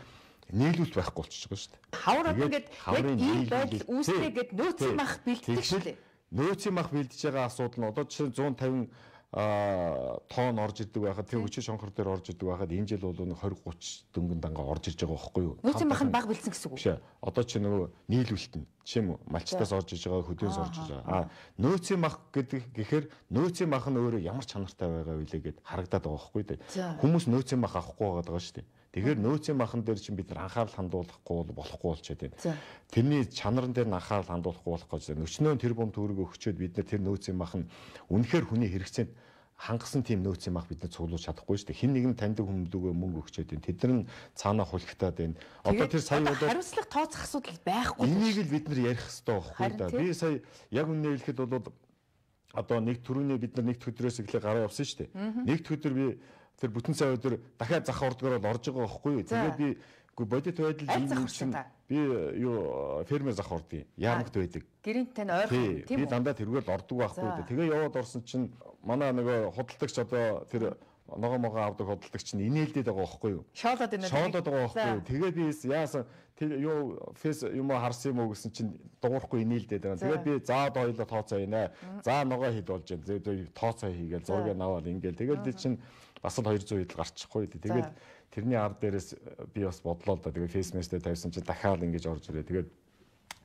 нийлүүлэлт байхгүй байгаа шүү дээ. Хавар одоо ингээд яг ийм байдал үүснэ гэд нөөцийн мах бэлддэг шүү дээ. Нөөцийн мах бэлдэж байгаа асуудал нь одоо жишээ 150 тоон орж идэг байхад тэр хүчит шонхор дээр орж идэг байхад энэ жил бол нэг 20 30 дөнгөн дангаа орж иж байгаа байхгүй юу? Нөөцийн мах нь баг бэлдсэн гэсэн үг. Биш. Одоо чи нөгөө нийлүүлэлт нь нь малчтаас орж иж байгаа хөдөөс орж иж байгаа. А нөөцийн мах гэдэг гэхээр нөөцийн мах нь өөрөө ямар чанартай байгаа вэ гэд харагдаад байгаа байхгүй юу? Хүмүүс нөөцийн мах авахгүй байгаа шүү дээ. Тэгэхээр нөөцийн махан дээр чинь бид нар анхаарал хандуулахгүй бол болохгүй болчиход байна. Тэрний чанарн дээр нь анхаарал хандуулахгүй болох гэж. Өчнөө тэр бом төгрөг өгчөөд бид нар тэр нөөцийн махан үнэхээр хүний хэрэгцээнд хангасан тийм нөөцийн мах бид нар цуглуулж чадахгүй шүү дээ. Хин нэгэн таньдаг хүмүүдүүгээ мөнгө өгчөөд байна. Тэд нар цаанаа хулигтаад байна. Одоо тэр сая удаа хариуцлага тооцох асуудал байхгүй. Энийг л бид нар ярих хэрэгтэй байхгүй да. Би сая яг үнэ хэлэхэд бол одоо нэг төрөний бид нар нэгд өдрөөс эхлээ гараа явсан шүү дээ. Нэгд өдөр би тэр бүтэн цай өдөр дахиад зах урдгаар бол орж байгаа байхгүй юу. Тэгээд би үгүй бодит байдал ийм чинь би юу фермер зах урдгийн яамагт байдаг. Гэрийн тань ойрхон тийм үү? Би дандаа тэргээр ордог байхгүй. Тэгээ яваад орсон чинь манай нөгөө худалдагч одоо тэр ногоо могоо авдаг хөдөлгөгч нь инээлдээд байгаа байхгүй юу? Шоолоод байна. Шоолоод байгаа байхгүй юу? Тэгээд би яасан тэр юу фэс юм харсан юм уу гэсэн чинь дуурахгүй инээлдээд байгаа. Тэгээд би заад хоёлоо тооцоо ийнэ. За ногоо хід болж байна. Тооцоо хийгээл зургийг аваад ингээл. Тэгээд чинь бас л 200 идэл гарчихгүй. Тэгээд тэрний ард дээрээс би бас бодлоо л да. Тэгээд фейсмэстэй тавьсан чинь дахиад ингэж орж ирээ. Тэгээд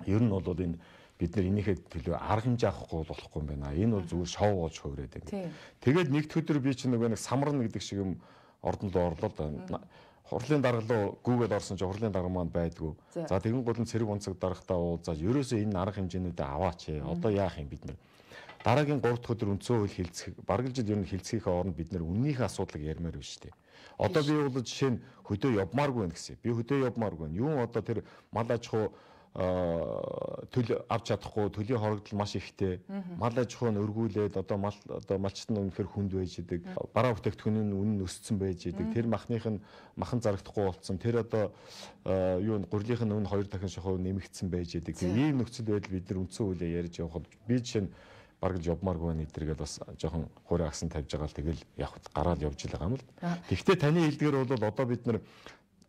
ер нь бол энэ бид нар энийхээ төлөө арга хэмжээ авахгүй болохгүй юм байна. Энэ бол зүгээр шоу болж хуврээд байна. Тэгээд нэгд өдөр би чинь нөгөө нэг самарна гэдэг шиг юм ордон руу орлоо да. Хурлын дарга руу гүүгээд орсон чинь хурлын дарга маань байдгүй. За тэгэн гол нь цэрэг онцог дарагтаа уулзаад ерөөсөө энэ арга хэмжээнүүдээ аваач. Одоо яах юм бид нар дараагийн 3 дахь өдөр үндсэн хууль хилцэх бараг л жил ер нь хилцхийнхээ оронд бид нэр үннийхээ асуудлыг ярмаар байна шүү дээ. Одоо би бол жишээ нь хөдөө явмааргүй байна гэсэн. Би хөдөө явмааргүй байна. Юу одоо тэр мал аж ахуй төл авч чадахгүй төлийн хорогдол маш ихтэй. Мал аж ахуй нь өргүүлээд одоо мал одоо малчт нь үнэхээр хүнд байж идэг. Бараа бүтээгдэхүүний үнэ нь өссөн байж идэг. Тэр махных нь махан зарагдахгүй болцсон тэр одоо юу н гурлынх нь үнэ хоёр дахин шахуу нэмэгдсэн байж идэг. Ийм нөхцөл байдал бид нар үндсэн хуулиар ярьж явхад би жишээ нь бараг жобмааргүй байна эдэргээл бас жоохон хуурай агсан тавьж байгаа л тэгэл явах гараад явж байгаа юм л. Тэгвэл таны хэлдгэр бол одоо бид нар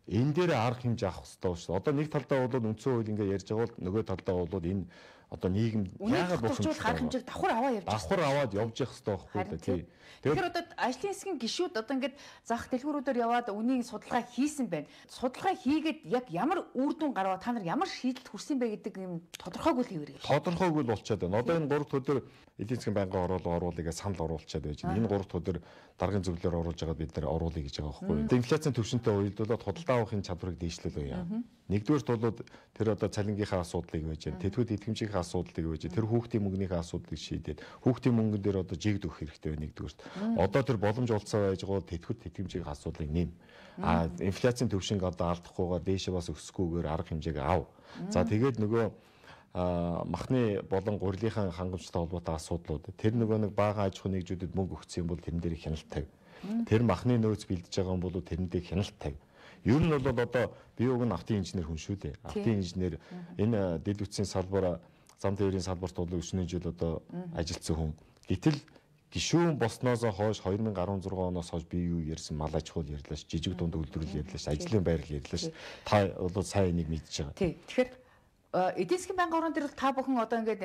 энэ дээр арга хэмжээ авах хэрэгтэй шүү. Одоо нэг талдаа бол үндсэн хууль ингээ ярьж байгаа бол нөгөө талдаа бол энэ одоо нийгэм яагаад бухимдуулах арга хэмжээг давхар аваа явж давхар аваад явж явах хэрэгтэй байхгүй да тий. Тэгэхээр одоо ажлын хэсгийн гишүүд одоо ингээд зах дэлгүүрүүдээр яваад үнийн судалгаа хийсэн байна. Судалгаа хийгээд яг ямар үр дүн гарваа та нар ямар шийдэлд хүрсэн бэ гэдэг юм тодорхойгүй л хэвээр. Тодорхойгүй л болчиход байна. Одоо энэ 3 дахь өдөр эдийн засгийн байнгын оруулъя гэж санал оруулчихад байж байна. Энэ 3 дахь өдөр даргын зөвлөөр оруулж байгаа бид нар оруулъя гэж байгаа байхгүй юу. Инфляцийн төвшөнтэй уялдуулаад худалдаа авахын чадварыг дээшлүүлээ яа. Нэгдүгээр бол тэр одоо цалингийнхаа асуудлыг байж байна. Тэтгэврт идэвхжийнхээ асуудлыг байж тэр хүүхдийн мөнгөнийхээ асуудлыг шийдээд хүүхдийн мөнгөн дээр одоо жигд өгөх хэрэгтэй байна нэгдүгээр. Одоо тэр боломж олцоо байж байгаа тэтгэврт идэвхжийн асуудлыг нэм. А инфляцийн төвшинг одоо алдахгүйгээр дээшээ бас өсөхгүйгээр арга хэмжээг ав. За тэгээд нөгөө махны болон гурилынхаа хангамжтай холбоотой асуудлууд тэр нөгөө нэг бага аж ахуйн нэгжүүдэд мөнгө өгсөн бол тэрэн дээр хяналт тавь. Тэр махны нөөц бэлдэж байгаа юм бол тэрэн дээр хяналт тавь. Ер нь бол одоо би уг нь автын инженер хүн шүү дээ. Автын инженер энэ дэд үтсийн салбараа зам тээврийн салбарт бол 9 жил одоо ажилласан хүн. Гэтэл гişүүн болсноос хойш 2016 оноос хойш би юу ярьсан мал аж ахуй ярьлаа ш жижиг дунд үйлдвэрлэл ярьлаа ш ажлын байр ярьлаа ш та бол сайн энийг мэдж байгаа. Тий. Тэгэхээр эдийн засгийн байнгын орон дээр та бүхэн одоо ингээд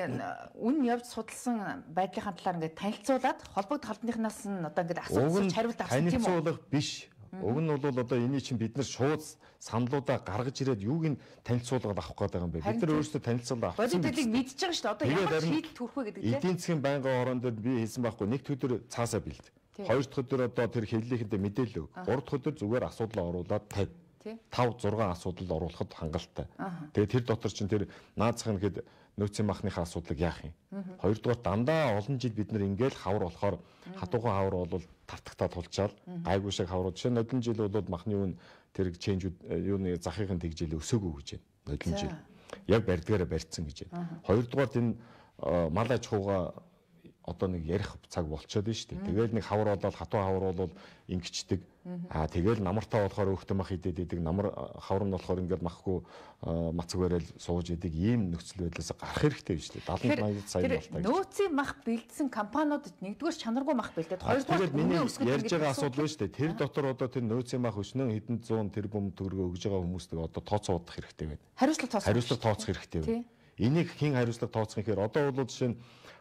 үн явж судалсан байдлынхаа талаар ингээд танилцуулаад холбогд халдныхнаас нь одоо ингээд асуусан хариулт авсан тийм үү? Танилцуулах биш. Уг нь бол одоо энийг чинь бид нар шууд саналуудаа гаргаж ирээд юуг нь танилцуулгаад авах гээд байгаа юм бэ? Бид нар өөрсдөө танилцуулаад авсан. Бодит хэлийг мэдчихэж байгаа шүү дээ. Одоо ямар шийдэл төрөх вэ гэдэг тийм. Эдийн засгийн байнгын орон дээр би хэлсэн байхгүй нэг төдөр цаасаа бэлд. Хоёр дахь өдөр одоо тэр хэллийнхэндээ мэдээлэл өг. Гурав дахь өдөр зүгээр асуудлаа оруулаад тавь 5 6 асуудалд оруулахад хангалттай. Тэгээ тэр дотор чинь тэр наацх нь хэд нөөцийн махныхаа асуудлыг яах юм. Хоёрдугаар дандаа олон жил бид нар ингээл хавар болохоор хатуухан хавар бол тавтагтаа тулчаал гайгүй шиг хаврууд. Жишээ нь нодлон жил бол махны үн тэр ченжүүд э, юуны захын тэгжэл өсөөгөө гэж байна. Нодлон жил. Яг барьдгаараа барьцсан гэж байна. Хоёрдугаар энэ э, мал аж ахуйга одоо нэг ярих цаг болчиход байна шүү дээ. Тэгэл нэг хавар болоод хатуу хавар бол ингэчдэг. Аа тэгэл намартаа болохоор өөхтөн мах идээд идэг намар хавар нь болохоор ингээд махгүй мацаг барайл сууж идэг ийм нөхцөл байдлаас гарах хэрэгтэй биш үү? 70 80 сая болтой. Нөөцийн мах бэлдсэн компаниудад нэгдүгээр чанаргүй мах бэлдээд хоёрдугаар миний ярьж байгаа асуудал байна шүү дээ. Тэр дотор одоо тэр нөөцийн мах өчнөө хэдэн зуун тэрбум төгрөгөө өгж байгаа хүмүүстээ одоо тооцоодох хэрэгтэй байна. Хариуцлага тооцох. Хариуцлага тооцох хэрэгтэй байна. Энийг хэн хариуцлага тооцох юм хэрэг одоо бол жишээ нь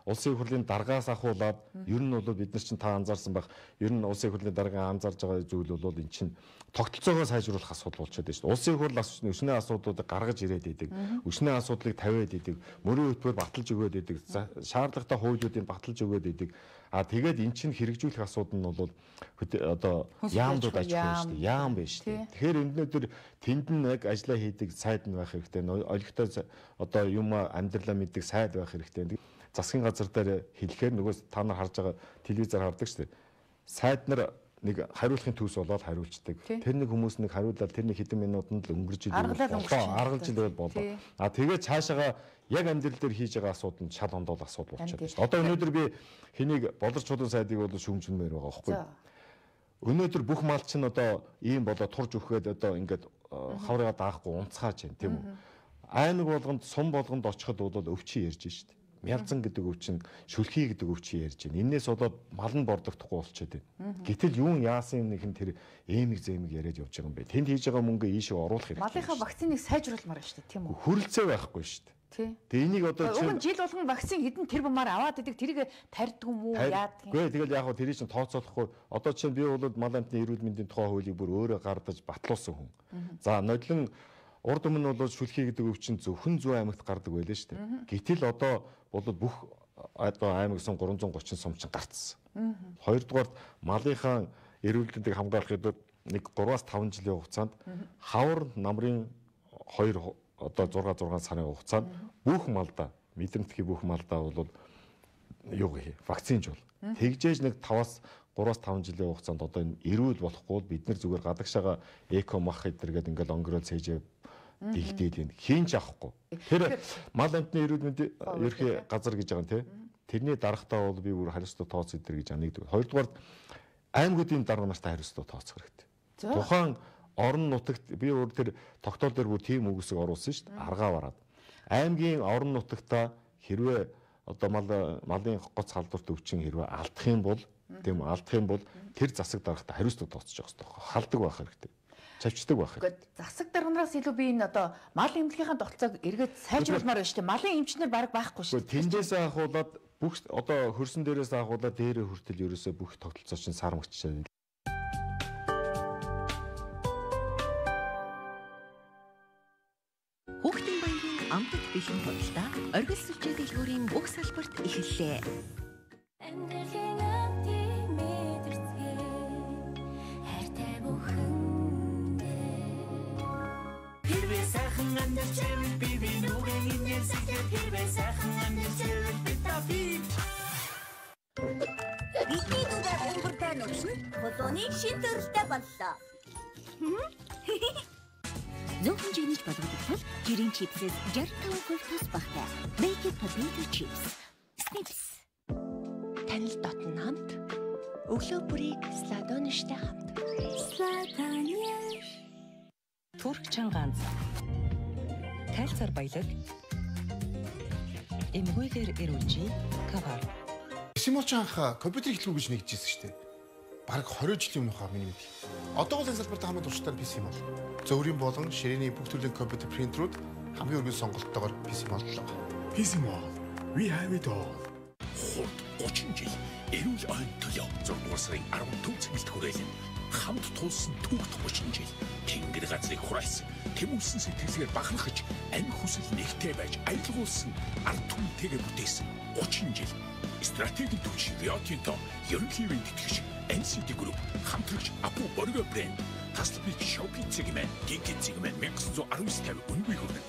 улсын хурлын даргаас ахуулаад ер нь бол бид нар чинь та анзаарсан байх ер нь улсын хурлын дарга анзаарж байгаа зүйл бол энэ чинь тогтолцоогоо сайжруулах асуудал болчиход байна шүү дээ. Улсын хурл өснөө асуудлуудыг гаргаж ирээд идэг. Өснөө асуудлыг тавиад идэг. Мөрийн хөтөлбөр баталж өгөөд идэг. Шаардлагатай хуулиудыг баталж өгөөд идэг. А тэгээд эн чинь хэрэгжүүлэх асуудал нь бол одоо яамдууд аж ахуй шүү дээ. Яам байна шүү дээ. Тэгэхээр өнөөдөр тэнд нь яг ажиллаа хийдэг сайд нь байх хэрэгтэй. Олигтой одоо юм амьдралаа мэддэг сайд байх хэрэгтэй засгийн газар дээр хэлэхээр нөгөө та нар харж байгаа телевизээр хардаг шүү дээ. Сайд нар нэг хариулахын төс болоод хариулцдаг. Тэр нэг хүмүүс нэг хариулаад тэр нэг хэдэн минутанд л өнгөрж идэв. Аргалж идэв болоо. А тэгээд цаашаага яг амьдрал дээр хийж байгаа асуудал нь шал ондоол асуудал болчиход байна шүү дээ. Одоо өнөөдөр би хэнийг болорч чулуун сайдыг бол шүүмжмээр байгаа байхгүй юу? Өнөөдөр бүх мал чинь одоо ийм болоо турж өгөхөд одоо ингээд хавраа даахгүй унцгаач юм тийм үү? Аймаг болгонд сум болгонд очиход бол өвчий ярьж шүү дээ. Мялзан гэдэг өв чинь шүлхий гэдэг өв чинь ярьж байна. Энээс болоод мал нь бордогдохгүй болчиход байна. Гэтэл юун яасан нэг нь тэр эмиг зэмиг яриад явж байгаа юм бэ. Тэнд хийж байгаа мөнгө ийшээ оруулах хэрэгтэй. Малынхаа вакциныг сайжруулмаар байна шүү дээ, тийм үү? Хүрэлцээ байхгүй шүү дээ. Тий. Тэгээ энийг одоо чи жил болгон вакцин хэдэн тэр бумаар аваад идэг тэрийг тарьдаг юм уу яадаг юм. Гүй тэгэл яг хөө тэрийг чинь тооцоолохгүй одоо чинь би бол мал амтны эрүүл мэндийн тухай хуулийг бүр өөрөө гардаж батлуулсан хүн. За нодлон урд өмнө бол шүлхий гэдэг өв чинь зөвхөн зүү аймагт гардаг байлаа шүү дээ. Гэтэл одоо бол бүх одоо аймаг сум 330 сум чинь гарцсан. Хоёрдугаар малынхаа эрүүл мэндийг хамгаалах гэдэг нэг 3-аас 5 жилийн хугацаанд хавар намрын 2 одоо 6 6 сарын хугацаанд бүх малда мэдрэмтгий бүх малда бол юу гэх вакцинжуул. Тэгжээж нэг 5-аас 3-аас 5 жилийн хугацаанд одоо энэ эрүүл болохгүй бид нар зүгээр гадагшаага эко мах гэдэргээд ингээл онгөрөөл цээжээ дэгдээд байна. Хийн ч авахгүй. Тэр мал амтны эрүүл мэндийн ерхий газар гэж байгаа юм тий. Тэрний дарагтаа бол би бүр хариуцлага тооц өдр гэж нэгдэг. Хоёрдугаар аймагуудын дарга нартай хариуцлага тооцох хэрэгтэй. Тухайн орон нутагт би өөр тэр тогтоол дээр бүр тийм үгсийг оруулсан шүү дээ. Аргаа бараад. Аймгийн орон нутагта хэрвээ одоо мал малын гоц халдварт өвчин хэрвээ алдах юм бол тийм алдах юм бол тэр засаг дарагтаа хариуцлага тооцож явах хэрэгтэй. Халдаг байх хэрэгтэй. Чавчдаг байх. Гэхдээ засаг дарганараас илүү би энэ одоо мал эмнэлгийнхаа тогтолцоог эргээд сайжруулмаар байна шүү дээ. Малын эмчнэр баг байхгүй шүү дээ. Тэндээс ахуулаад бүх одоо хөрсөн дээрээс ахуулаад дээрээ хүртэл ерөөсөө бүх тогтолцоо чинь сар мөччээ. Хүүхдийн баярын амтд бэлэн бодлоо оргил сүлжээ дэлгүүрийн бүх салбарт эхэллээ. Амьдралын амтын сайхан амьдарч би би нүгэн ингээл сэтгэл хэрвээ сайхан амьдарч би та би Бидний дугаар өнгөртэй нөхшин холооны шин төрөлтэй боллоо. Зөвхөн жинэж болгох жирийн чипсээс 65% тус багтай. Baked potato chips. Snips. Танил дотн хамт өглөө бүрийг сладонштай хамт. Сладоняш. Турк чангаанц. Тайлцаар баялаг. Эмгүйгээр эрүүлжи кавар. Симолч анх компьютер хэлхүү гэж нэгжсэн шүү дээ. Бараг 20 жилийн өмнөх хаа миний мэд. Одоо бол энэ салбарт хамгийн туршлагатай PC юм бол. Зөвөрийн болон ширээний бүх төрлийн компьютер принтерүүд хамгийн өргөн сонголттойгоор PC боллоо. PC Mall. We have it all. 30 жил эрүүл ойн төлөө 6 сарын 14 цагт хүрээлэн хамт тулсан түүх 30 жил тэнгэр газрыг хураасан тэмүүсэн сэтгэлээр бахархаж амь хүсэл нэгтэй байж аялгуулсан ард түмтэйгээ бүтээсэн 30 жил стратегийн түвш Риотинто ерөнхийдөө тэтгэж NCT Group хамтрагч Апу Борго брэнд таслбик Shopee цэгмэн Gigi цэгмэн 1919 50 үнгүй хүрнэ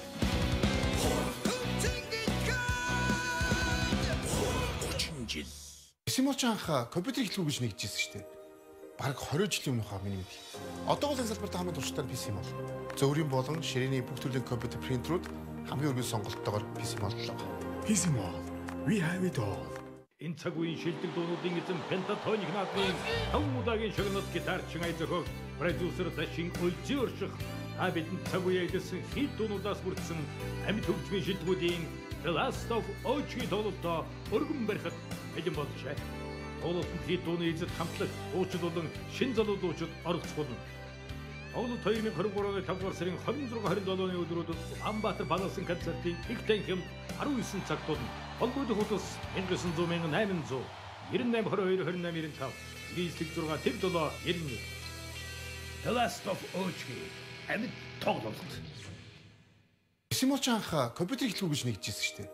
30 жил Симолч анх компьютер хэлхүү гэж нэгжсэн шүү дээ. Бараг 20 жилийн өмнөх хаа миний мэд. Одоо бол энэ салбарт хамгийн туршлагатай PC юм бол. Зөвөрийн болон ширээний бүх төрлийн компьютер принтерүүд хамгийн өргөн сонголттойгоор PC боллоо. PC Mall. We have it all. Энэ цаг үеийн шилдэг дуунуудын эзэн Pentatonix наадмын таван удаагийн шагнал гитарчин ай зохиог продюсер Зашин Өлзий өрших та бидэнд цаг үеэ эдэлсэн хит дуунуудаас бүрдсэн амьд хөгжмийн шилдэгүүдийн The Last of Ochi тоглолтоо өргөн барихад бэлэн болжээ. Тоглолтод хит дууны эзэд хамтлаг дуучин болон шин залуудууд оролцох болно. Тоглолт 2023-ны 5 дугаар сарын 26-27-ны өдрүүдэд Улаанбаатар Паласын концертын их танхимд 19 цагт болно. Холбоотой хуудас 1900 800 98 22 28 95 Нийслэг 6 тэр 7 91 The Last of Ochi амьд тоглолт Симолч анх компьютер хэлхүү гэж нэгжсэн шүү дээ.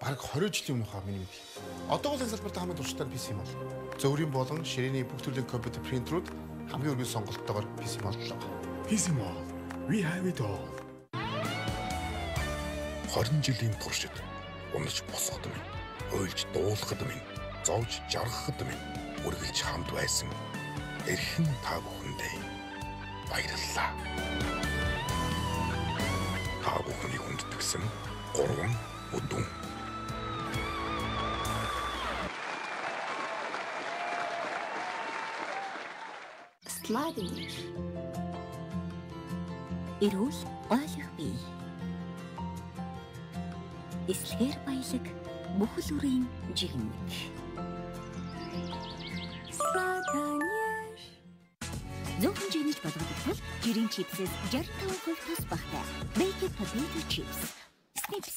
Бараг 20 жилийн өмнөх миний мэд. Одоо бол энэ салбарт хамгийн туршлагатай PC юм бол. Зөвөрийн болон ширээний бүх төрлийн компьютер принтерүүд хамгийн өргөн сонголттойгоор PC боллоо. PC Mall. We have it all. 20 жилийн туршид унаж босгод минь, ойлж дуулахад минь, зовж жаргахад минь үргэлж хамт байсан эрхэн та бүхэндээ баярлалаа. Та бүхний хүндэтгсэн 3 өдөн Sliding. Эрүүл ойлгох бий. Эслэгээр баялаг бүхэл бүрийн жигнэг. Sliding. Зөвхөн жинэж болгох жирийн чипсээс 65% тус багтай. Baked potato chips. Snips.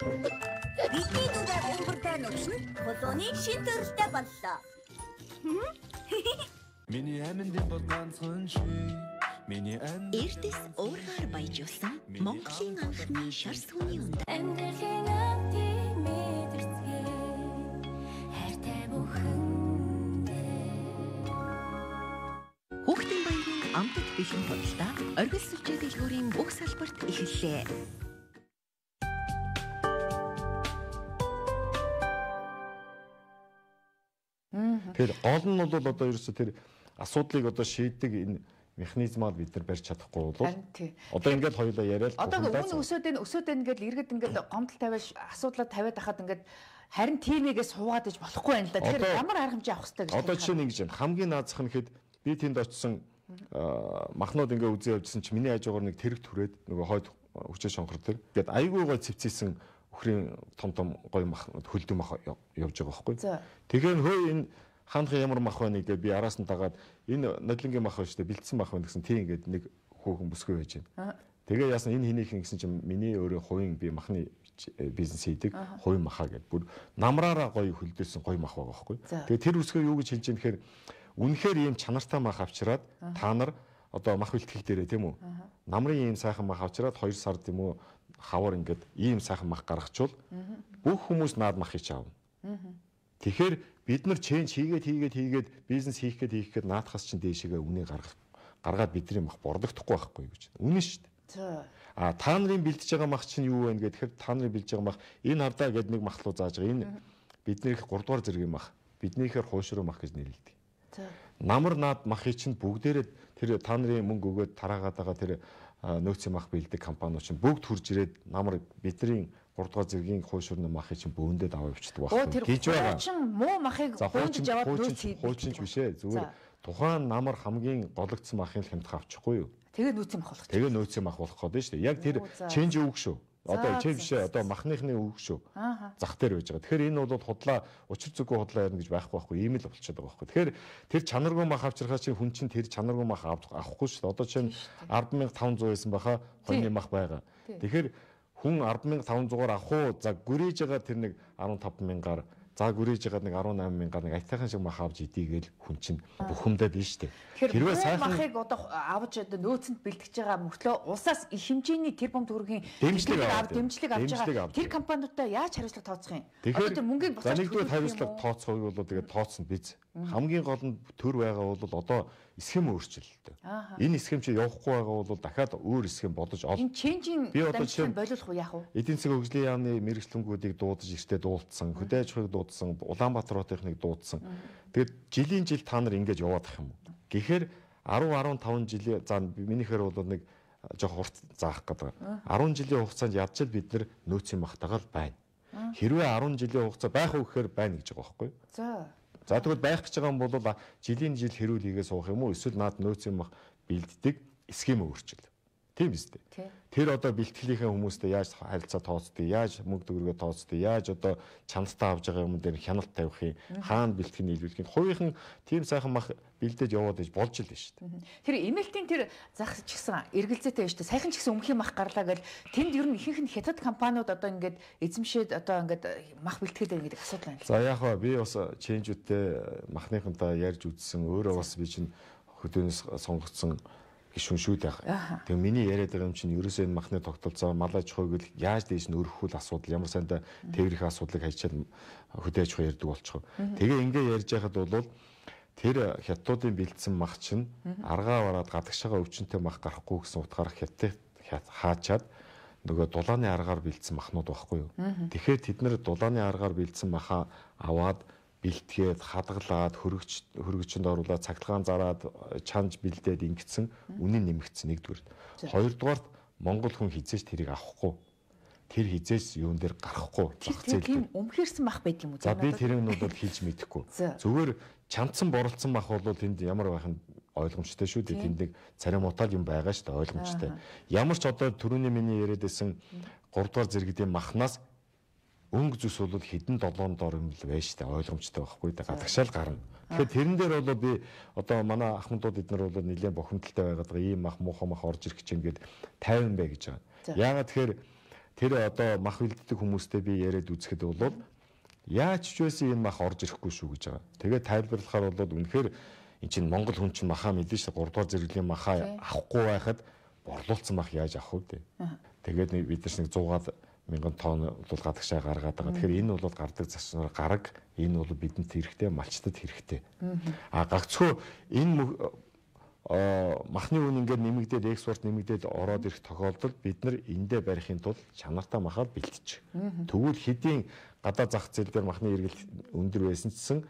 Бидний дугаар өнгөртэй нөхшин холооны шин төрөлтэй боллоо. Миний аминд бол ганцхан чи Миний анд Эрдэс уургаар баяжуулсан Монголын анхны шар сүний үнд. Амьдралын амтын мэдэрцгээ хайртай бүхэндээ. Хүүхдийн баярын амтд бэлэн бодлоо оргил сүлжээ дэлгүүрийн бүх салбарт эхэллээ. Тэгэхээр гол нь бол одоо ерөөсө тэр асуудлыг одоо шийддэг энэ механизмаар бид нар барьж чадахгүй бол Харин тий. одоо ингээд хоёулаа яриад Одоо үн өсөөд энэ өсөөд энэ ингээд иргэд ингээд гомдол тавиад асуудлаа тавиад ахад ингээд харин тимээгээ суугаад иж болохгүй байна л да. Тэгэхээр ямар арга хэмжээ авах хэрэгтэй гэж Одоо жишээ нь ингэж байна. Хамгийн наазах нь хэд би тэнд очисон аа, махнууд ингээ үзээ явжсэн чи миний хажуугаар нэг тэрэг түрээд нөгөө хойд хүчээ шонхор. Ингээд айгүй гой цэвцээсэн өхрийн том том гой мах хөлдөө мах яв- явж байгаа байхгүй. Тэгэхээр хөө энэ хаанхын ямар мах байна гэдэг би араас нь дагаад энэ нодлонгийн мах байна шүү дээ бэлдсэн мах байна гэсэн тийм ингээд нэг хөөхөн бүсгүй байж байна. Тэгээ яасан энэ хинийх гэсэн чинь миний өөрөө хувийн би махны бизнес хийдэг хувийн махаа гэдэг бүр намраараа гоё хөлдөөсөн гоё мах байгаа байхгүй. Тэгээ тэр үсгээ юу гэж хэлж юм тэгэхээр үнэхээр ийм чанартай мах авчираад та нар одоо мах бэлтгэх дээрээ тийм үү? Намрын ийм сайхан мах авчираад 2 сар тийм үү хавар ингээд ийм сайхан мах гаргачвал бүх хүмүүс наад мах хийж аавна. Тэгэхээр бид нар ченж хийгээд хийгээд хийгээд бизнес хийх гээд хийх гээд наадхаас чинь дээшээгээ үнэ гаргах гаргаад бидний мах борлогдохгүй байхгүй гэж. Үнэн шүү дээ. А та нарын бэлдэж байгаа мах чинь юу вэ гэхээр та нарын бэлдэж байгаа мах энэ хардаа гээд нэг мах руу зааж байгаа. Энэ биднийх 3 дугаар зэргийн мах. Биднийхээр хуушруу мах гэж нэрлэдэг. Намар наад махыг чинь бүгдээрээ тэр та нарын мөнгө өгөөд тараагаад байгаа тэр нөөцийн мах бэлдэг компаниуд чинь бүгд хурж ирээд намар бидний 3 дугаар зэргийн хуушрны махыг чинь бөөндөөд аваа явчихдаг байна. Гэж байгаа. Хуучин муу махыг бөөндөж аваад нөөц хийдэг. Хуучин ч биш ээ. Зүгээр тухайн намар хамгийн гологдсон махын хямдхан авчихгүй юу? Тэгээ нөөцийн мах болох. Тэгээ нөөцийн мах болох гэдэг нь шүү дээ. Яг тэр ченж өвг шүү. Одоо ченж биш ээ. Одоо махныхны өвг шүү. Зах дээр байж байгаа. Тэгэхээр энэ бол худлаа учир зүггүй худлаа ярина гэж байхгүй байхгүй. Ийм л болчиход байгаа байхгүй. Тэгэхээр тэр чанаргүй мах авчрахаа чинь хүн чинь тэр чанаргүй мах авахгүй шүү дээ. Одоо чинь 10500 байсан баха хоньны мах байгаа. Тэгэхээр хүн 10500-аар авах уу? За гүрийж байгаа тэр нэг 15000-аар За гүрийж ягаад нэг 18 мянгаар нэг айтайхан шиг мах авч идийгээл хүн чинь бухимдаа биш үү. Хэрвээ сайхан махыг одоо авч одоо нөөцөнд бэлтгэж байгаа мөртлөө улсаас их хэмжээний тэр бом төгрөгийн дэмжлэг авч дэмжлэг авч байгаа тэр компаниудаа яаж хариуцлага тооцох юм? Одоо мөнгөийг буцааж нэгдүгээр хариуцлага тооцох уу бол тэгээд тооцсон биз. Хамгийн гол нь төр байгаа бол одоо схем өөрчлөлттэй. Энэ схем чи явахгүй байгаа бол дахиад өөр схем бодож олж. Энэ ченжийн дамжлыг болиулах уу яах вэ? Эдийн засгийн хөгжлийн яамны мэрэгчлэнгүүдийг дуудаж ихтэй дуулцсан, хөдөө аж ахуйг дуудсан, Улаанбаатар хотынхныг дуудсан. Тэгээд жилийн жил та нар ингэж яваад ах юм. Гэхдээ 10 15 жилийн за минийхээр бол нэг жоох урт заах гэдэг. 10 жилийн хугацаанд ядчил бид нар нөөцийн махтагаар байна. Хэрвээ 10 жилийн хугацаа байх уу гэхээр байна гэж байгаа байхгүй юу? За За тэгвэл байх гэж байгаа юм бол жилийн жил хэрүүл хийгээ суух юм уу? Эсвэл наад нөөц юм бэлддэг схем өөрчил. Тийм биз дээ. Тэр одоо бэлтгэлийнхээ хүмүүстэй яаж харилцаа тооцдгийг, яаж мөнгө төгрөгөө тооцдгийг, яаж одоо чанартай авж байгаа юм дээр хяналт тавих юм, хаана бэлтгэх нь илүүлэх нь хувийнхан тийм сайхан мах бэлдэж яваад иж болж л дээ шүү дээ. Тэр эмэлтийн тэр зах ч гэсэн эргэлзээтэй байж та сайхан ч гэсэн өмхийн мах гарлаа гэл тэнд ер нь ихэнх нь хятад компаниуд одоо ингээд эзэмшээд одоо ингээд мах бэлтгэхэд байна гэдэг асуудал байна. За яг хаа би бас ченжүүдтэй махныхантаа ярьж үзсэн өөрөө бас би чинь хөдөөнөөс сонгогдсон гişүн шүү дээ. Тэгээ миний яриад байгаа юм чинь ерөөсөө энэ махны тогтолцоо мал аж ахуйг л яаж дээш нь өргөхүүл асуудал ямар санда тээврийн асуудлыг хайчаад хөдөө аж ахуй ярьдаг болчихоо. Тэгээ ингээ ярьж байхад бол тэр хятадуудын бэлдсэн мах чинь аргаа бараад гадагшаага өвчнөй мах гарахгүй гэсэн утгаараа хятад хаачаад нөгөө дулааны аргаар бэлдсэн махнууд байхгүй юу. Тэгэхээр тэд нэр дулааны аргаар бэлдсэн махаа аваад бэлтгээд хадгалаад хөргөч хөргөчөнд оруулаад цагдалгаан зараад чанж бэлдээд ингэсэн үнэн нэмэгдсэн нэгдүгээр. Хоёрдугаарт Монгол хүн хизээч тэрийг авахгүй. Тэр хизээс юун дээр гарахгүй зах зээл. Тийм өмхөрсөн мах байд юм уу? За би тэрийг нь бол хэлж мэдэхгүй. Зүгээр чамцсан боролцсон мах бол тэнд ямар байх нь ойлгомжтой шүү дээ. Тэнд нэг царимутал юм байгаа шүү дээ ойлгомжтой. Ямар ч одоо түрүүний миний яриад байсан 3 дугаар зэрэгдийн махнаас өнгө зүс бол хідэн 7 доор юм л байж та ойлгомжтой байхгүй да гадагшаал гарна. Тэгэхээр тэрэн дээр бол би одоо манай ахмадууд эднэр бол нэлээд бохимдолтой байгаад байгаа ийм мах муухай мах орж ирэх гэж ингээд 50 бай гэж байгаа. Яагаад тэгэхээр тэр одоо мах үлддэг хүмүүстэй би яриад үзэхэд бол яаж ч байсан энэ мах орж ирэхгүй шүү гэж байгаа. Тэгээд тайлбарлахаар бол үнэхээр эн чинь Монгол хүн чинь махаа мэдэн шүү 3 дугаар зэрэглэлийн махаа авахгүй байхад борлуулсан мах яаж авах вэ? Тэгээд бид нар нэг 100-аад мянган тонн бол гадагшаа гаргаад байгаа. Тэгэхээр энэ бол гардаг засвар гараг энэ бол бидэнд хэрэгтэй, малчтад хэрэгтэй. А гагцхөө энэ махны үн ингээд нэмэгдээд экспорт нэмэгдээд ороод ирэх тохиолдолд бид нар эндээ барихын тулд чанартай махаа бэлтчих. Тэгвэл хэдийн гадаа зах зээл дээр махны эргэлт өндөр байсан чинь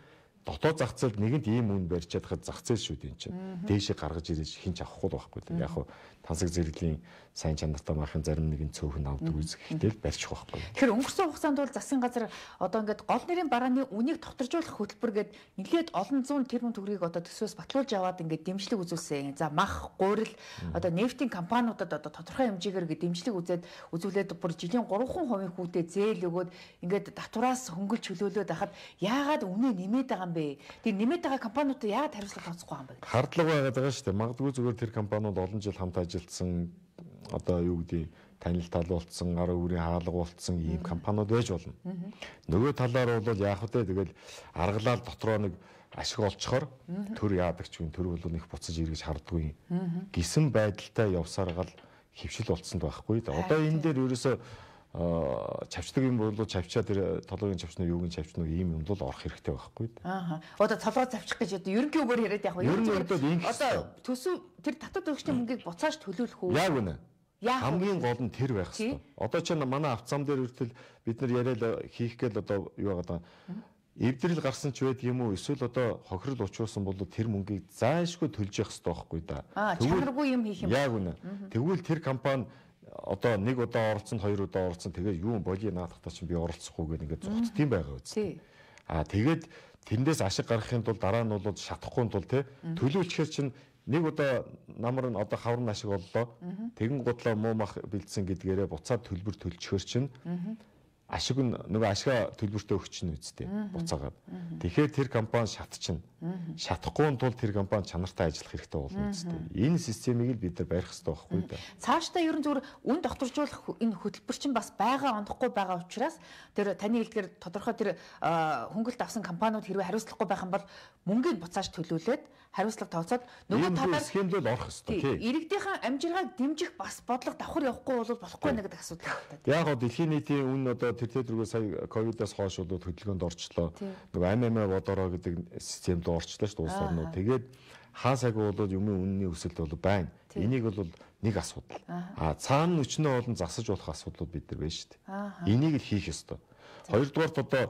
дотоод зах зээлд нэгэнд ийм үн барьж чадхад зах зээл шүү дээ чинь. Дээшээ гаргаж ирэж хинч авахгүй байхгүй. Яг хуу тансаг зэрэглийн сайн чанартай мархын зарим нэгэн цөөхөн авдаг л барьчих байхгүй. Тэгэхээр өнгөрсөн хугацаанд бол засгийн газар одоо ингээд гол нэрийн барааны үнийг тогтворжуулах хөтөлбөр гээд нэлээд олон зуун тэрбум төгрөгийг одоо төсвөөс батлуулж аваад ингээд дэмжлэг үзүүлсэн. За мах, гурил одоо нефтийн компаниудад одоо тодорхой хэмжээгээр ингээд дэмжлэг үзээд үзүүлээд бүр жилийн 3% хүүтэй зээл өгөөд ингээд татвараас хөнгөлж чөлөөлөөд байхад яагаад үнэ нэмээд байгаа юм бэ? Тэр нэмээд байгаа компаниудад яагаад хариуцлага тооцохгүй юм бэ? Хардлага байгаад байгаа шүү дээ. Магадгүй зүгээр тэр компаниуд олон жил хамт ажилласан одоо юу гэдэг танил тал болцсон, ар өрийн хаалга болцсон ийм компаниуд байж болно. Нөгөө талаар бол яах вэ? Тэгэл аргалал дотроо нэг ашиг олцохоор төр яадаг ч юм төр бол нэг буцаж эргэж харддаггүй. Гисэн байдалтай явсаар гал хөвшил болцсонд байхгүй. Одоо энэ дээр ерөөсөө чавчдаг юм бол чавчаа тэр толгойн чавчнаа юугийн чавчнаа ийм юм бол орох хэрэгтэй байхгүй. Аа. Одоо толгой завчих гэж одоо ерөнхий үгээр яриад яг нь одоо төсөв тэр татвар төгсчийн мөнгийг буцааж төлөөлөх үү? Яг үнэ. Хамгийн гол нь тэр байх хэрэгтэй. Одоо ч манай авцам дээр хүртэл бид нар яриад хийх гээл одоо юу байгаа эвдрэл гарсан ч байдаг юм уу эсвэл одоо хохирол учруулсан бол тэр мөнгийг заашгүй төлж явах хэрэгтэй байхгүй да. Аа, чанаргүй юм хийх юм. Яг үнэ. Тэгвэл тэр компани одоо нэг удаа оролцсон, хоёр удаа оролцсон. Тэгээд юу боли наадахтаа чинь би оролцохгүй гэдэг ингээд зүгтдсан байгаа үст. Аа тэгээд тэндээс ашиг гаргахын тулд дараа нь бол шатахгүй тул те төлөвлөхээр чинь нэг удаа намар нь одоо хавар ашиг боллоо. Тэгэн гутлаа муу мах бэлдсэн гэдгээрээ буцаад төлбөр төлчихөр чинь ашиг нь нөгөө ашгаа төлбөртөө өгч чинь үсттэй буцаагаад. Тэгэхээр тэр компани шатчихна. Шатахгүй тул тэр компани чанартай ажиллах хэрэгтэй болно үсттэй. Энэ системийг л бид нар барих хэрэгтэй байхгүй да. Цаашдаа ерөн зүгээр үн докторжуулах энэ хөтөлбөр чинь бас байгаа ондохгүй байгаа учраас тэр таны хэлдгээр тодорхой тэр хөнгөлт авсан компаниуд хэрвээ хариуцлагагүй байх юм бол мөнгийг буцааж төлүүлээд хариуцлага тооцоод нөгөө талаар схемд л орох хэрэгтэй. иргэдийнхэн амжиргааг дэмжих бас бодлого давхар явахгүй бол болохгүй нэ гэдэг асуудал байна. Яг гоо дэлхийн нийтийн үн одоо тэр тедэргүй сая ковидоос хойш бол хөдөлгөөнд орчлоо. Нөгөө АММ бодороо гэдэг системд орчлоо шүү дээ улс орнууд. Тэгээд хаа сайгүй бол юмын үнний өсөлт бол байна. Энийг бол нэг асуудал. А цаана өчнөө болон засаж болох асуудлууд бид нар байна шүү дээ. Энийг л хийх ёстой. Хоёрдугаарт одоо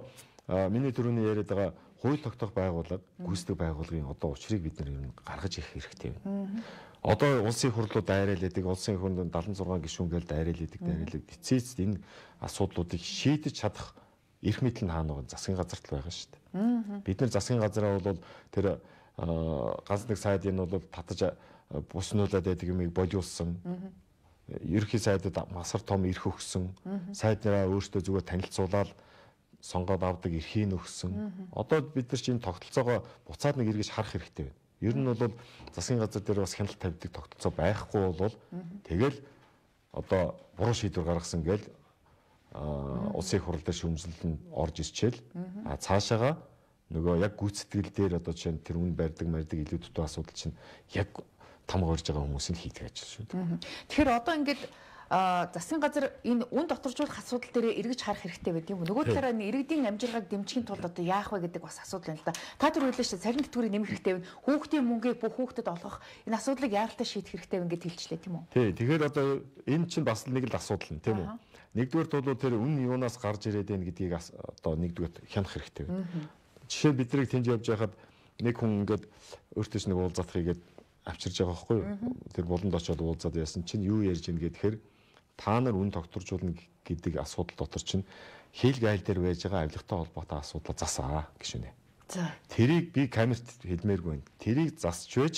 миний түрүүний яриад байгаа хууль тогтоох байгууллага, гүйцэтгэх байгууллагын одоо учрыг бид нар ер нь гаргаж ирэх хэрэгтэй байна. Одоо улсын хурлууд дайрайлаадаг, улсын хурлын 76 гишүүн гээл дайрайлаадаг, дайрайлаад эцээцд энэ асуудлуудыг шийдэж чадах эрх мэдэл нь хаана байгаа засгийн газарт л байгаа шүү дээ. Бид нар засгийн газараа бол тэр ганц нэг сайдын бол татаж буснуулаад байдаг юмыг болиулсан. Ерхий сайдад масар том эрх өгсөн. Сайднараа өөртөө зүгээр танилцуулаад сонгоод авдаг эрхийг өгсөн. Одоо бид нар чинь тогтолцоогоо буцаад нэг эргэж харах хэрэгтэй байна. Ер нь бол засгийн газар дээр бас хяналт тавьдаг тогтолцоо байхгүй бол тэгэл одоо буруу шийдвэр гаргасан а, улсын их хурл дээр шүүмжлэл нь орж ирчээл а цаашаага нөгөө яг гүйцэтгэл дээр одоо чинь тэр үн барьдаг марьдаг илүү төтөө асуудал чинь яг там горж байгаа хүмүүсийн хийдэг ажил шүү дээ. Тэгэхээр одоо ингээд засгийн газар энэ үн докторжуулах асуудал дээр эргэж харах хэрэгтэй байдаг юм. Нөгөө талаараа иргэдийн амжиргааг дэмжихийн тулд одоо яах вэ гэдэг бас асуудал байна л да. Та түр хэлсэн дээ. Цалин тэтгэврийг нэмэх хэрэгтэй байна. Хүүхдийн мөнгийг бүх хүүхдэд олгох энэ асуудлыг яаралтай шийдэх хэрэгтэй байна гэдээ хэлчлээ тийм үү? Тий, тэгэхээр одоо энэ чинь бас нэг л асуудал нь тийм үү? Нэгдүгээр бол тэр үн юунаас гарч ирээд байна гэдгийг одоо нэгдүгээр хянах хэрэгтэй байна. Жишээ нь биднийг тэнд явж байхад нэг хүн ингээд өөртөө ч нэг уулзах хийгээд авчирж байгаа байхгүй юу? Тэр буланд очиод уулзаад яасан чинь юу ярьж ийн гэхээр та нар үн тогтворжуулна гэдэг асуудал дотор чинь хэл гайл дээр байж байгаа авилгатай холбоотой асуудал засаа гişүнэ. За. Тэрийг би камерт хэлмээргүй байна. Тэрийг засч байж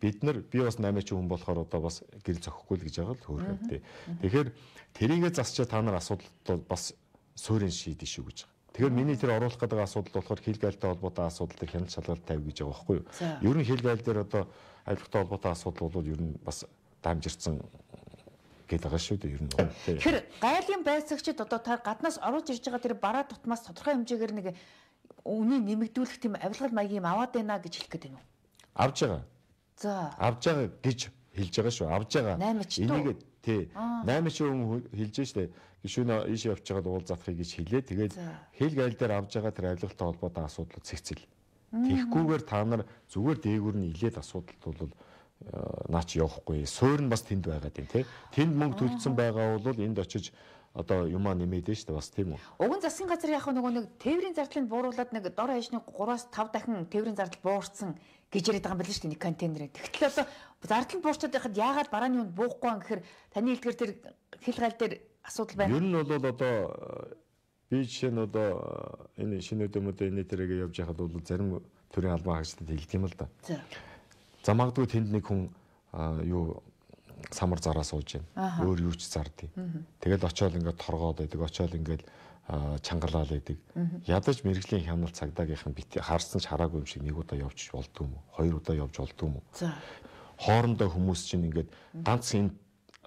бид нар би бас 8 чи хүн болохоор одоо бас гэрэл зохихгүй л гэж байгаа л хөөрхөн тий. Тэгэхээр тэрийгэ засчаа та нар асуудал бас суурин шийдэн шүү гэж байгаа. Тэгэхээр миний тэр оруулах гэдэг асуудал болохоор хил гайлтай холбоотой асуудал дээр хяналт шалгалт тавь гэж байгаа байхгүй юу? Ер нь хил гайл дээр одоо авилгатай холбоотой асуудал бол ер нь бас дамжирсан гэдэг байгаа шүү дээ ер нь. Тэгэхээр гайлын байцаагчид одоо та гаднаас оруулж ирж байгаа тэр бараа тутмаас тодорхой хэмжээгээр нэг үнийг нэмэгдүүлэх тийм авилгал маягийн аваад байна гэж хэлэх гээд байна уу? Авж байгаа. За. авж байгаа гэж хэлж байгаа шүү. Авж байгаа. Энийг тий. 8 ч хүн хэлж штэ. Гишүүнээ ийш явж байгаад уулзахыг гэж хэлээ. Тэгээд хэл гайл дээр авж байгаа тэр авилгалтай холбоотой асуудлууд цэгцэл. Тэгхгүйгээр та нар зүгээр дээгүүр нь илээд асуудалт бол э, наач явахгүй. Суур нь бас тэнд байгаад байна тий. Тэнд мөнгө төлсөн байгаа бол энд очиж одоо юмаа нэмээд нь шүү дээ бас тийм үү. Нь засгийн газар яг нөгөө нэг тээврийн зардлыг бууруулад нэг дор хаяжны 3-аас 5 дахин тээврийн зардал буурсан гэж яриад байгаа юм байна шүү дээ нэг контейнерээ. Тэгтэл одоо зардал буурчаад байхад яагаад барааны үнд буухгүй юм гэхээр таны хэлдгэр тэр хил гайл дээр асуудал байна. Ер нь бол одоо би жишээ нь одоо энэ шинэ өдөмөдөө энэ тэрэг явж байхад бол зарим төрлийн албан хаагчдад хэлдэг юм л да. За. За магадгүй тэнд нэг хүн юу самар зараа сууж байна. Өөр юу ч зардыг. Тэгэл очиод ингээд торгоод байдаг. Очиод ингээд чангалал байдаг. Ядаж мэрэгжлийн хяналт цагдаагийнх нь бит харсан ч хараагүй юм шиг нэг удаа явж болдгүй юм уу? Хоёр удаа явж болдгүй юм уу? За. Хоорондоо хүмүүс чинь ингээд ганц энэ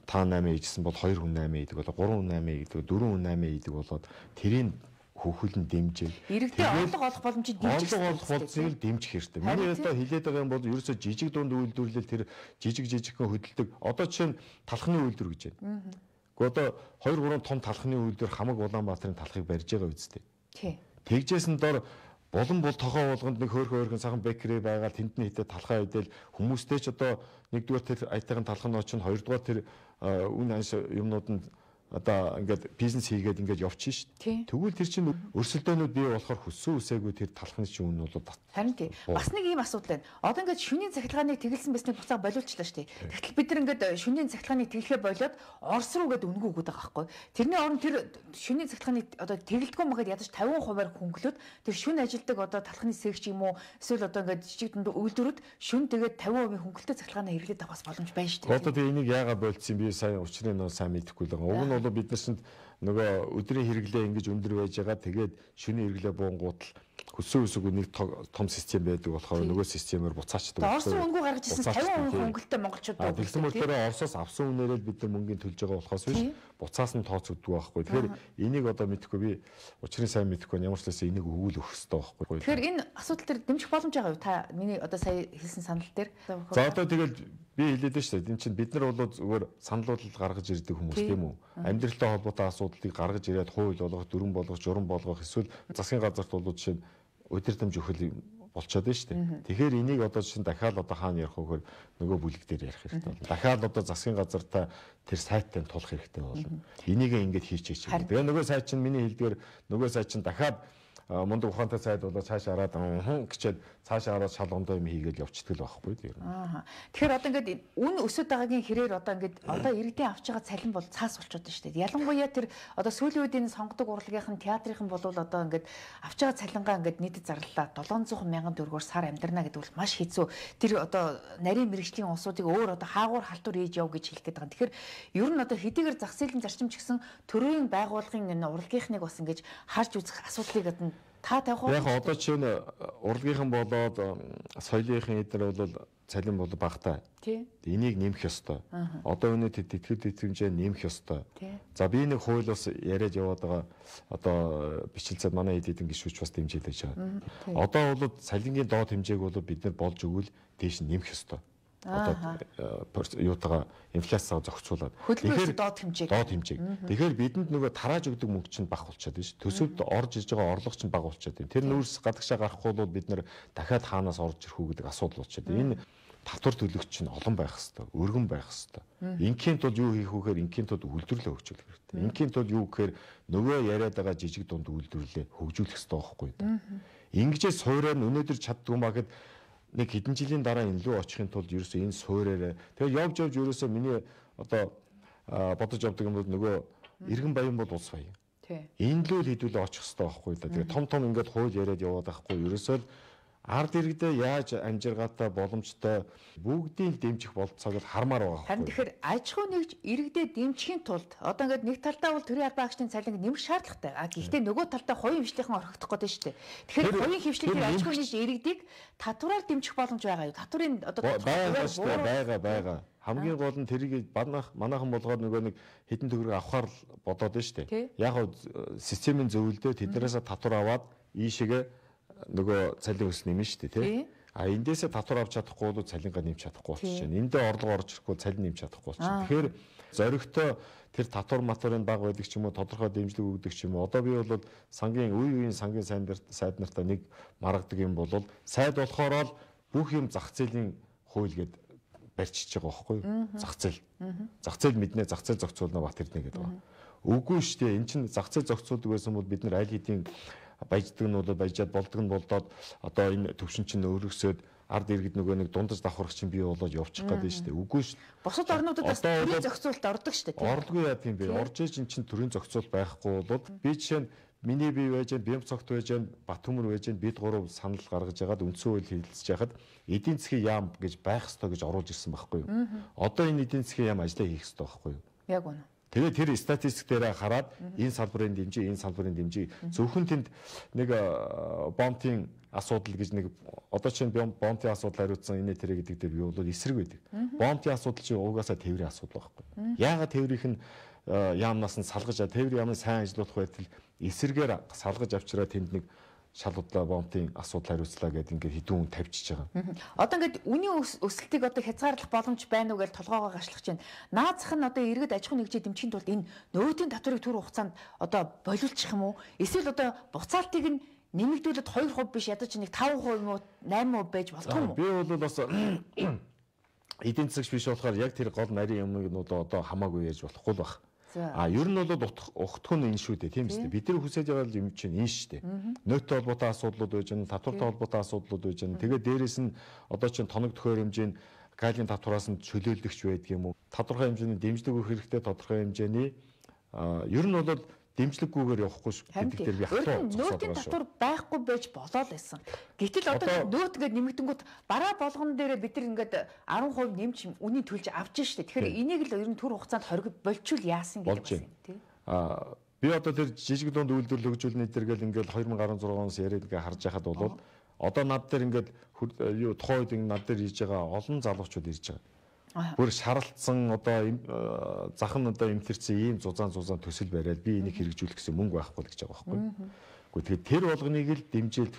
та 8 ийжсэн бол 2 хүн 8 ийдэг болоо 3 хүн 8 ийдэг 4 хүн 8 ийдэг болоод тэрийг хөхөлн дэмжээл. Иргэдээ орлого олох боломжийг дэмжих орлого олох болцыг л дэмжих хэрэгтэй. Миний одоо хэлээд байгаа юм бол ерөөсөө жижиг дунд үйлдвэрлэл тэр жижиг жижигхэн хөдөлдөг. Одоо жишээ нь талхны үйлдвэр гэж байна. Гэхдээ одоо 2 3 том талхны үйлдвэр хамаг Улаанбаатарын талхыг барьж байгаа үстэй. Тий. Тэгжсэн дор Булан бол тохоо болгонд нэг хөөрхөн хөөрхөн сахан бекрээ байгаа тэнд нь хитэ талхаа идэл хүмүүстэй ч одоо нэгдүгээр тэр аятайхан талхан нооч нь хоёрдугаар тэр үн анш юмнууд нь одоо ингээд бизнес хийгээд ингээд явчих шít. Тэгвэл тэр чинь өрсөлдөөнүүд бий болохоор хөссөн үсээгүй тэр талхны чинь үн бол харин тий. Бас нэг ийм асуудал байна. Одоо ингээд шүнийн цахилгааныг тэгэлсэн байсныг буцаага болиулчлаа шít. Тэгтэл бид нар ингээд шүнийн цахилгааныг тэглэхээ болоод Орос руу ингээд өнгө өгöd байгаа байхгүй. Тэрний оронд тэр шүнийн цахилгааныг одоо тэгэлдэггүй магаад ядаж 50% хөнгөлөөд тэр шүн ажилдаг одоо талхны сэгч юм уу эсвэл одоо ингээд жижиг дунд үйлдвэрүүд шүн тэгээд 50% хөнгөлтөө цахилгаанаа хэрэглээд авах боломж байна шít. Одоо тэгээ энийг яагаад болцсон би сайн учрыг нөө сайн мэдэхгүй л байгаа. Уг нь бол бид нарт нөгөө өдрийн хэрэглээ ингэж өндөр байж байгаа. Тэгээд шөнийн хэрэглээ буунгууд л хөсөө үсэг нэг том систем байдаг болохоор нөгөө системээр буцаачдаг. Орсын өнгөө гаргаж ирсэн 50% хөнгөлтэй монголчууд байна. Тэгсэн мөрөөр Оросоос авсан үнээрээ бид нар мөнгөний төлж байгаа болохоос биш буцаас нь тооцогддог байхгүй. Тэгэхээр энийг одоо мэдэхгүй би учрын сайн мэдэхгүй ямар ч лээс энийг өгүүл өгөх хэрэгтэй байхгүй. Тэгэхээр энэ асуудал төр дэмжих боломж байгаа юу? Та миний одоо сая хэлсэн санал дээр. За одоо тэгэл би хэлээд шүү дээ. Энд чинь бид нар бол зүгээр саналууд гаргаж ирдэг хүмүүс тийм үү? Амьдралтай холбоотой асуудлыг гаргаж ирээд хууль болгох, дүрэн болгох, журам болгох эсвэл засгийн газарт бол жишээ нь удирдамж өхөл болчиход байна шүү дээ. Тэгэхээр энийг одоо чинь дахиад одоо хаана ярих вэ гэхээр нөгөө бүлэг дээр ярих хэрэгтэй болно. Дахиад одоо засгийн газартаа тэр сайттай тулах хэрэгтэй болно. Энийг ингээд хийчихэж байгаа. Тэгээ нөгөө сайт чинь миний хэлдгээр нөгөө сайт чинь дахиад мундаг ухаантай сайд болоо цааш хараад хм гэчээд цааш хараад шалгондоо юм хийгээд явчихдаг л байхгүй тийм. Аа. Тэгэхээр одоо ингээд үн өсөд байгаагийн хэрээр одоо ингээд одоо иргэдийн авч байгаа цалин бол цаас болчиход шүү дээ. Ялангуяа тэр одоо сүүлийн үед энэ сонгодог урлагийнхан театрынхан бол одоо ингээд авч байгаа цалингаа ингээд нийтэд зарлалаа 700 мянган төгрөгөөр сар амьдрна гэдэг бол маш хэцүү. Тэр одоо нарийн мэрэгжлийн усуудыг өөр одоо хаагуур халтур хийж яв гэж хэлэх гээд байгаа. Тэгэхээр ер нь одоо хэдийгээр зах зээлийн зарчим ч гэсэн төрийн байгууллагын энэ урлагийнхныг бас ингээд харж үзэх асуудлыг одоо Та тавих уу? Яг одоо чинь урлагийнхан болоод соёлынхын эдгээр бол цалин бол багтаа. Тий. Энийг нэмэх ёстой. Одоо өнөө тэтгэл тэтгэмжээ нэмэх ёстой. За би нэг хууль бас яриад яваад байгаа одоо э, бичлэлцад манай хэд хэдэн гişүүч бас дэмжиж байгаа. Одоо бол цалингийн доод хэмжээг бол бид нар болж өгвөл дээш нэмэх ёстой одоо э, юутайгаа инфляцаа зохицуулаад тэгэхээр доод хэмжээг доод хэмжээг. Тэгэхээр бидэнд нөгөө тарааж өгдөг мөнгө чинь бага болчиход байна шүү. Төсөвд орж иж байгаа орлого чинь бага болчиход байна. Тэр нүүрс гадагшаа гарахгүй бол бид нэр дахиад хаанаас орж ирэх үү гэдэг асуудал болчиход байна. Энэ татвар төлөгч чинь олон байх хэвээр, өргөн байх хэвээр. Инхийн тулд юу хийх вэхээр инхийн тулд үйлдвэрлэлээ хөгжүүлэх хэрэгтэй. Инхийн тулд юу гэхээр нөгөө яриад байгаа жижиг дунд үйлдвэрлэлээ хөгжүүлэх хэрэгтэй байхгүй юу? Ингэжээ суураар өнөөдөр чаддгүй маа гэд нэг хэдэн жилийн дараа энэ лүү очихын тулд ерөөсөө энэ суураараа тэгэл явж явж ерөөсөө миний одоо бодож явдаг юм бол нөгөө иргэн баян бол улс баян. Энэ лүү л хэдүүлээ очих хэрэгтэй байхгүй да. Тэгээ том том ингээд хууль яриад яваад байхгүй. Ерөөсөө л ард иргэдээ яаж амжиргаатай боломжтой бүгдийг дэмжих болцоог л хармаар байгаа. Харин тэгэхээр аж ахуй нэгж иргэдээ дэмжихийн тулд одоо ингээд нэг талдаа бол төрийн албан агчдын цалинг нэмэх шаардлагатай. А гэхдээ нөгөө талдаа хувийн хвшлийнхэн орхигдох гэдэг шүү дээ. Тэгэхээр хувийн хвшлийнхээ аж ахуй нэгж иргэдийг татвараар дэмжих боломж байгаа юу? Татварын одоо байгаа шүү дээ. Байгаа байгаа. Хамгийн гол нь тэрийг манайх манайхан болгоод нөгөө нэг хэдэн төгрөг авахар бодоод байна шүү дээ. Яг системийн зөвлөдөө тэднээс татвар аваад ийшээгээ нөгөө цалин өс нэмнэ шүү дээ тий. А эндээсээ татвар авч чадахгүй бол цалингаа нэмж чадахгүй болчихж байна. Эндээ орлого орж ирэхгүй цалин нэмж чадахгүй болчихно. Тэгэхээр зоригтой тэр татвар материалын баг байдаг ч юм уу тодорхой дэмжлэг өгдөг ч юм уу. Одоо би бол сангийн үе үеийн сангийн сайд нартаа нэг маргадаг юм бол сайд болохоор л бүх юм зах зээлийн хууль гээд барьчихж байгаа байхгүй юу? Зах зээл. Зах зээл мэднэ, зах зээл зохицуулна бат ирнэ гэдэг байна. Үгүй шүү дээ. Эн чинь зах зээл зохицуулдаг байсан бол бид нар аль хэдийн баяждаг нь бол баяжаад болдог нь болдоод одоо энэ төвшин чинь өөрөсөөд ард иргэд нөгөө нэг дундаж давхарх чинь бий болоод явчих гээд шүү дээ. Үгүй шүү. Бусад орнуудад бас төрийн зохицуулалт ордог шүү дээ. Орлого яа тийм бэ? Орж иж эн чинь төрийн зохицуул байхгүй бол би жишээ нь миний бие байж гэн бям цогт байж гэн Батөмөр байж гэн бид гурав санал гаргаж ягаад үндсэн хууль хэлэлцэж яхад эдийн засгийн яам гэж байх ёстой гэж оруулж ирсэн байхгүй юу? Одоо энэ эдийн засгийн яам ажиллаа хийх ёстой байхгүй юу? Яг үнэ. Тэгээ тэр статистик дээрээ хараад энэ салбарын дэмжиж, энэ салбарын дэмжиж зөвхөн тэнд нэг бомтын асуудал гэж нэг одоо чинь бом- бомтын асуудал хариуцсан энэ тэр гэдэг дээр юу бол эсрэг байдаг. Бомтын асуудал чинь угаасаа тээврийн асуудал байхгүй. Яагаад тээврийнх нь яамнаас нь салгаж тээврийн яамны сайн ажиллах байтал эсрэгээр салгаж авчираа тэнд нэг шалуудлаа бомтын асуудал хариуцлаа гэдэг ингээд хідүүн хүн тавьчихж байгаа. Одоо ингээд үнийн өс- өсөлтийг одоо хязгаарлах боломж байна уу гэж толгоогоо гашлах чинь наацх нь одоо иргэд аж ахуйн нэгжээ дэмжихийн тулд энэ нөөтийн татварыг түр хугацаанд одоо болиулчих юм уу? Эсвэл одоо буцаалтыг нь нэмэгдүүлээд 2% биш ядаж нэг 5% юм уу 8% байж болтго юм уу? Би бол бас эдийн засагч биш болохоор яг тэр гол нарийн нь одоо хамаагүй яаж болохгүй л баг. А ер нь бол утх- ухтх нь энэ шүү дээ тийм үстэй. Бид нар хүсэж байгаа юм чинь энэ шүү дээ. Нөөцтэй холбоотой асуудлууд байж гэн, татвартай холбоотой асуудлууд байж гэн. Тэгээд дээрэс нь одоо чинь тоног төхөөрөмжийн галийн татвараас нь чөлөөлөгч байдаг юм уу? Тодорхой хэмжээний дэмжлэг өгөх хэрэгтэй тодорхой хэмжээний ер нь бол дэмжлэггүйгээр явахгүй ш- Харин гэдэг дээр би хатуу нөөтийн шүү. татвар байхгүй байж болоо л байсан. Гэтэл одоо нөөт ингээд нэмэгдэнгүүт бараа болгон дээр бид нар ингээд 10% нэмж үнийг төлж авч штэ. Тэгэхээр энийг л ер нь түр хугацаанд хориг болчул яасан гэдэг байна. тийм. А би одоо тэр жижиг дунд үйлдвэрлэл хөгжүүлний дээр гэл ингээл 2016 оноос яриад ингээ харж байхад бол одоо над дээр ингээд хүр- юу тухайн үед ингээ над дээр хийж байгаа олон залуучууд ирж байгаа. Бүр шаралцсан одоо э, зах нь одоо имтэрсэн ийм зузаан зузаан төсөл бариад би энийг хэрэгжүүлэх гэсэн мөнгө байхгүй гэж байгаа байхгүй. Гэхдээ тэгэхээр тэр болгоныг л дэмжээл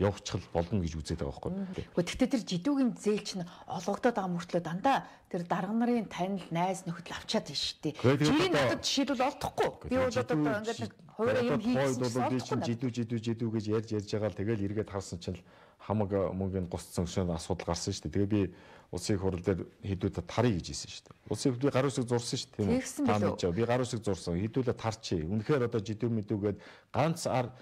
явуулчихал болно гэж үзээд байгаа байхгүй. Гэхдээ тэр жидүүгийн зээл чинь олгогдоод байгаа мөртлөө дандаа тэр дарга нарын танил найз нөхөд авчаад байна шүү дээ. Тэгээд Жирийн надад жишээлбэл олдохгүй. Би бол одоо ингээд нэг хуваарь юм чинь чинь жидүү жидүү жидүү гэж ярьж ярьж байгаа л тэгэл эргээд харсан чинь хамаг мөнгөнд гусцсан шөнө асуудал гарсан шүү дээ. Тэгээ би улсын хурал дээр хэдүүлээ тарыг гэж хэлсэн шүү дээ. Улсын би гар үсэг зурсан шүү дээ. тийм үү? Би гар үсэг зурсан. Хэдүүлээ тарчи. Үнэхээр одоо жидүү мэдүүгээд ганц ар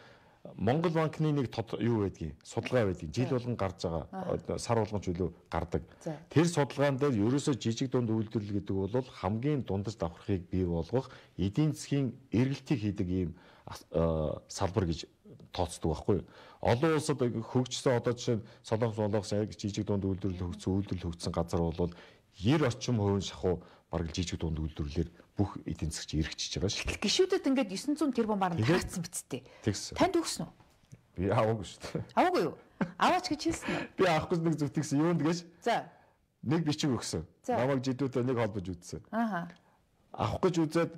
Монгол банкны нэг юу байдгийг судалгаа байдгийг жил болгон гарч байгаа сар болгон ч үлээ гардаг. Тэр судалгаан дээр ерөөсөө жижиг дунд үйлдвэрлэл гэдэг бол хамгийн дундаж давхархыг бий болгох эдийн засгийн эргэлтийг хийдэг ийм э, салбар гэж тооцдог байхгүй юу? Олон улсад хөгжсөн одоо жишээ нь Солонгос Молонгос яг жижиг дунд үйлдвэрлэл хөгжсөн үйлдвэрлэл хөгжсөн газар бол 90 орчим хувийн шахуу бараг жижиг дунд үйлдвэрлэлээр бүх эдийн засгч эргэжиж байгаа шүү. гişүүдэд ингээд 900 тэрбум баран Тэгээд- таацсан бицтэй. Тэгсэн. Танд өгсөн үү? Би аваагүй шүү дээ. Аваагүй юу? Аваач гэж хэлсэн үү? Би авахгүй нэг зүтгэсэн юунд гэж За. нэг бичиг өгсөн. Намайг жидүүтэй нэг холбож үзсэн. Ааха. Авах гэж үзээд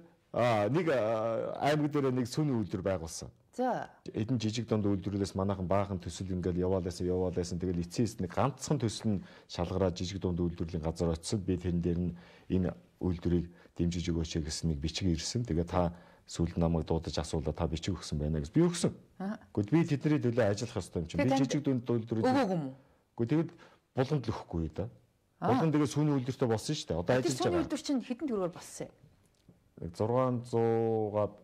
нэг аймаг дээр нэг сүний үйлдвэр байгуулсан. За. Эдэн жижиг дунд үйлдвэрлэлээс манайхан баахан төсөл ингээл яваалаасан яваалаасан тэгэл эцсээс нэг ганцхан төсөл нь шалгараад жижиг дунд үйлдвэрлэлийн газар очисон би тэрэн дээр нь энэ үйлдвэрийг дэмжиж өгөөч гэсэн нэг бичиг ирсэн. Тэгээ та сүүлд намайг дуудаж асуулаа та бичиг өгсөн байна гэж би өгсөн. Гэхдээ би тэдний төлөө ажиллах ёстой юм чинь. Би жижиг дунд үйлдвэрүүд Өгөөг юм уу? Гэхдээ тэгэд булганд л өгөхгүй да. Булган тэгээ сүүний үйлдвэртэй болсон шүү дээ. Одоо ажиллаж сүүний байгаа. үйлдвэр чинь хэдэн төгрөгөөр болсон юм? Нэг 600-аад